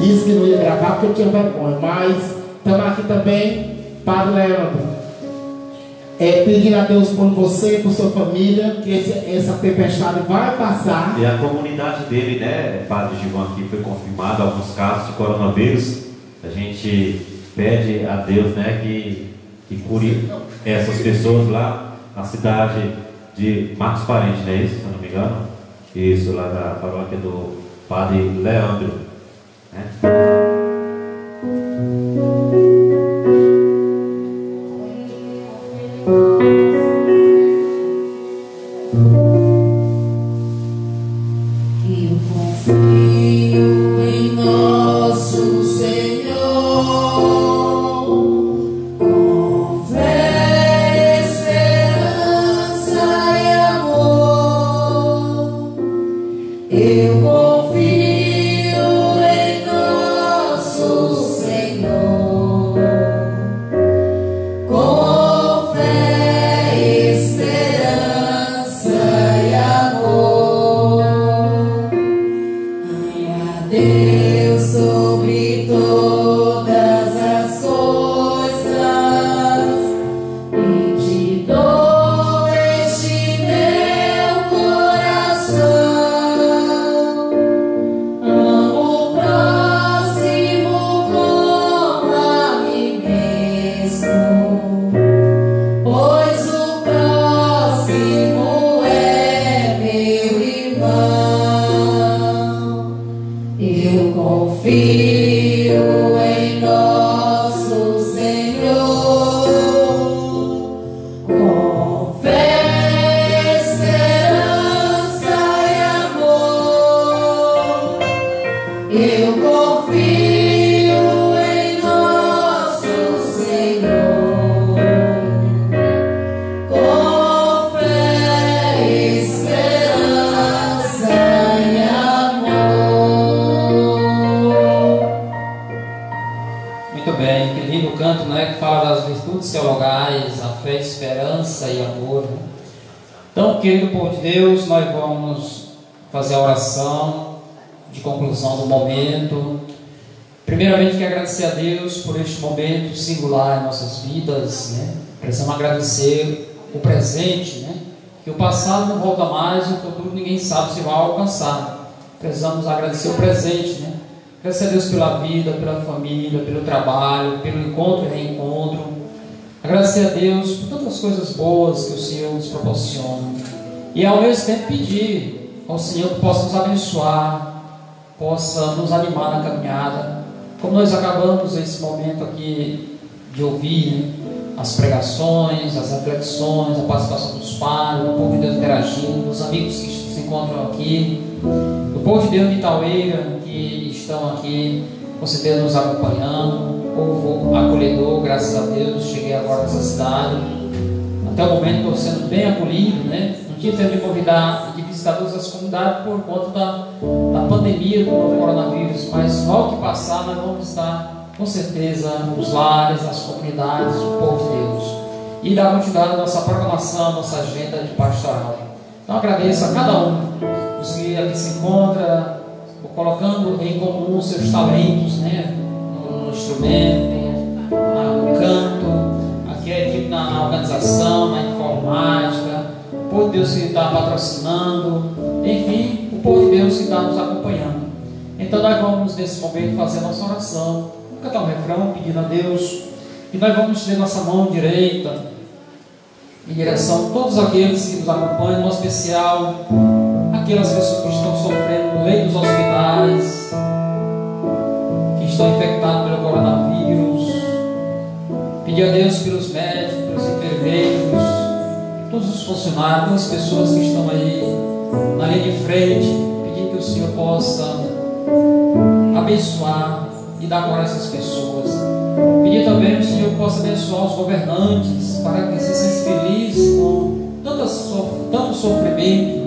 Disse que não ia gravar porque tinha vergonha, mas estamos aqui também, Padre Leandro. É, pedindo a Deus por você, por sua família, que esse- essa tempestade vai passar. E a comunidade dele, né, Padre Gilvan, aqui foi confirmado alguns casos de coronavírus. A gente pede a Deus, né, que, que cure essas pessoas lá na cidade de Marcos Parente, não é isso? Se eu não me engano. Isso, lá da paróquia do Padre Leandro. né? Volta mais o futuro ninguém sabe se vai alcançar. Precisamos agradecer o presente, né? Agradecer a Deus pela vida, pela família, pelo trabalho, pelo encontro e reencontro. Agradecer a Deus por tantas coisas boas que o Senhor nos proporciona. E ao mesmo tempo pedir ao Senhor que possa nos abençoar, possa nos animar na caminhada. Como nós acabamos esse momento aqui de ouvir né, as pregações, as reflexões, a participação dos pais, do povo de Deus interagindo, dos amigos que se encontram aqui, do povo de Deus de Itaueira que estão aqui, com certeza nos acompanhando, povo acolhedor, graças a Deus, cheguei agora nessa cidade. Até o momento estou sendo bem acolhido, né? Não tinha tempo de convidar, de visitar todas as comunidades por conta da, da pandemia do novo coronavírus, mas logo que passar nós vamos visitar com certeza os lares, as comunidades, o povo de Deus. E dar continuidade à nossa programação, à nossa agenda de pastoral. Então agradeço a cada um dos que aqui se encontra, colocando em comum seus talentos, né? No instrumento, no canto, aqui a equipe na, na organização, na informática, o povo de Deus que está patrocinando, enfim, o povo de Deus que está nos acompanhando. Então nós vamos nesse momento fazer a nossa oração, cantar um refrão pedindo a Deus, e nós vamos estender nossa mão direita em direção a todos aqueles que nos acompanham, em especial aquelas pessoas que estão sofrendo no leito dos hospitais, que estão infectados pelo coronavírus. Pedir a Deus pelos médicos, pelos enfermeiros, todos os funcionários, todas as pessoas que estão aí na linha de frente, pedir que o Senhor possa abençoar e dar glória a essas pessoas. Pedir também que o Senhor possa abençoar os governantes para que se sentem felizes com tanto, so- tanto sofrimento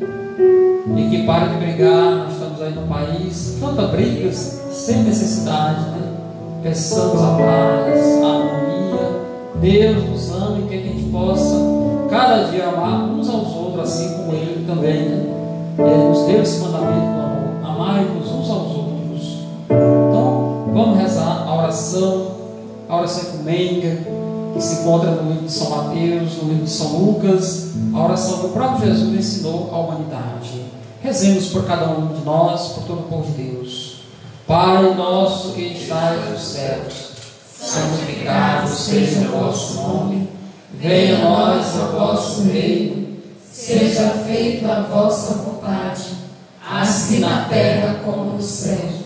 né? e que parem de brigar. Nós estamos aí no país, tantas brigas sem necessidade. Né? Peçamos a paz, a harmonia. Deus nos ama e que a gente possa cada dia amar uns aos outros, assim como Ele também. Né? Ele nos deu esse mandamento do amor: amai-vos uns oração, a oração ecumênica, que se encontra no livro de São Mateus, no livro de São Lucas, a oração que o próprio Jesus ensinou à humanidade. Rezemos por cada um de nós, por todo o povo de Deus. Pai nosso que estais nos céus, santificado seja o vosso nome, venha a nós o vosso reino, Seja feita a vossa vontade, assim na terra como no céu.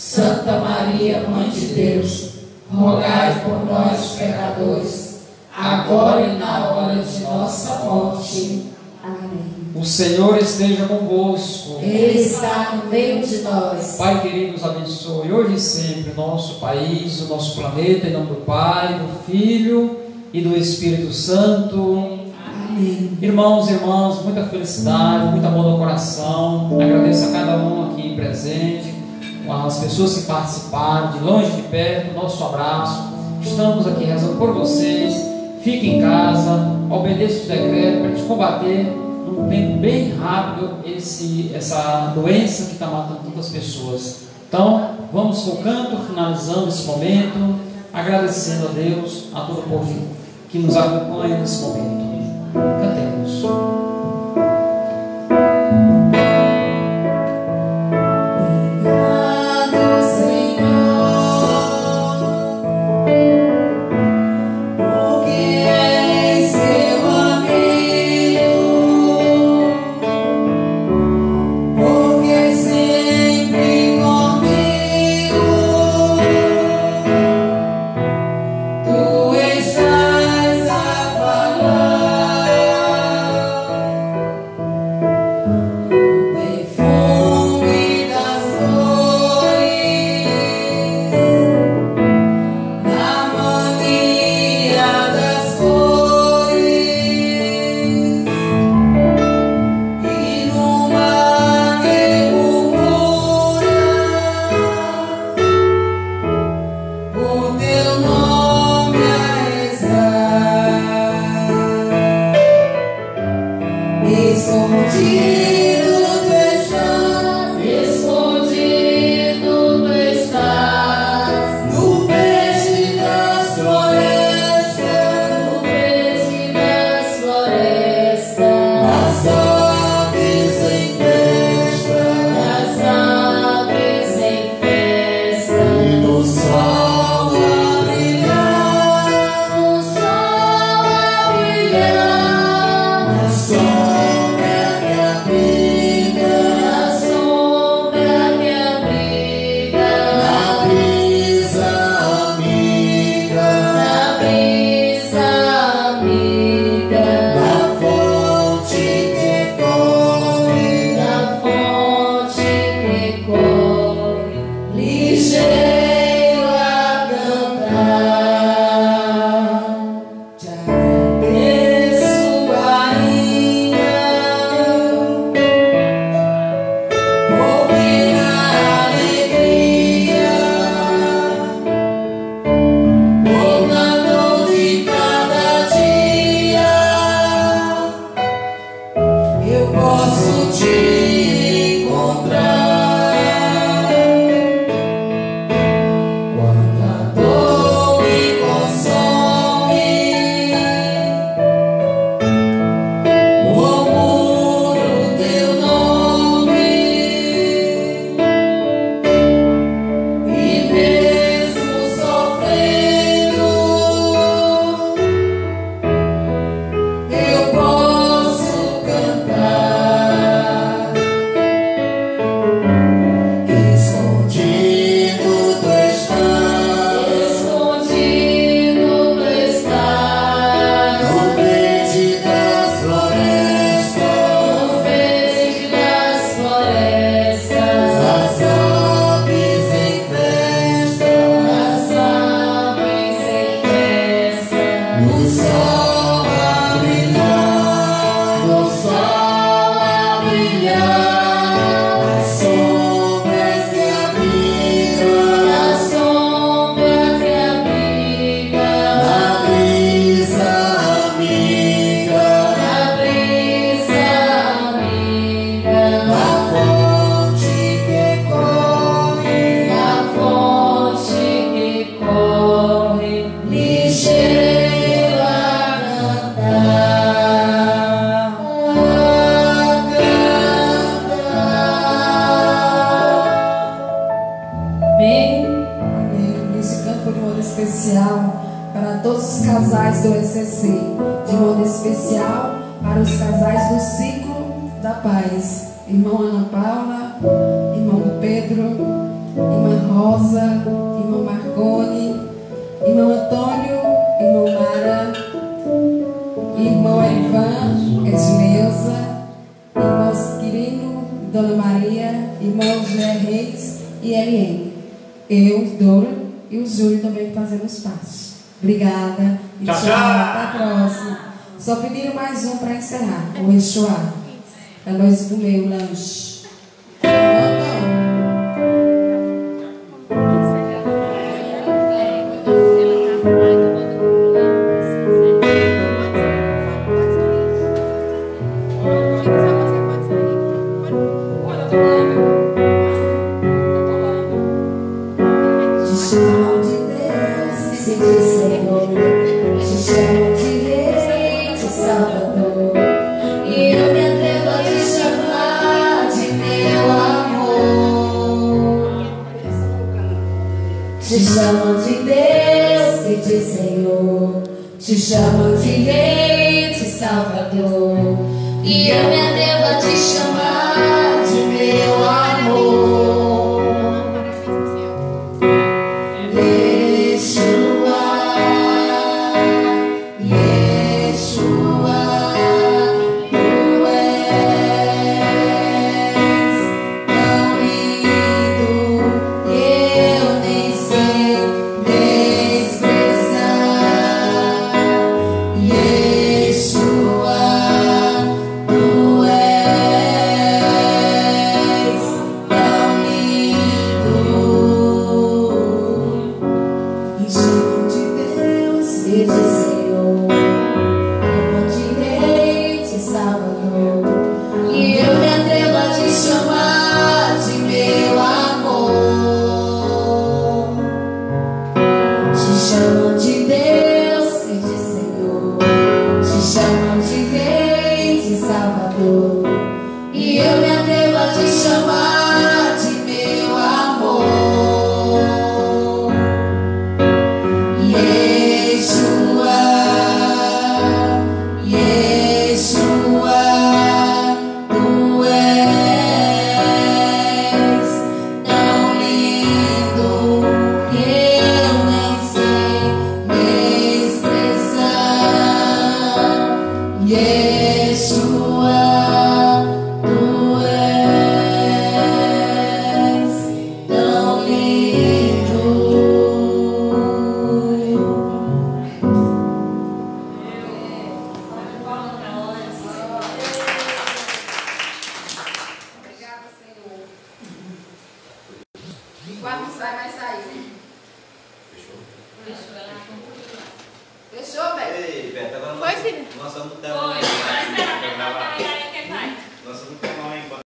Santa Maria, Mãe de Deus, rogai por nós, pecadores, agora e na hora de nossa morte. Amém. O Senhor esteja convosco. Ele está no meio de nós. Pai querido, nos abençoe hoje e sempre o nosso país, o nosso planeta, em nome do Pai, do Filho e do Espírito Santo. Amém. Irmãos e irmãs, muita felicidade, muito amor no coração. Agradeço a cada um aqui presente, as pessoas que participaram, de longe de perto, nosso abraço. Estamos aqui rezando por vocês. Fiquem em casa, obedeçam os decretos para a gente combater num tempo bem rápido esse, essa doença que está matando tantas pessoas. Então, vamos com o canto, finalizando esse momento, agradecendo a Deus, a todo o povo que nos acompanha nesse momento. Cantemos.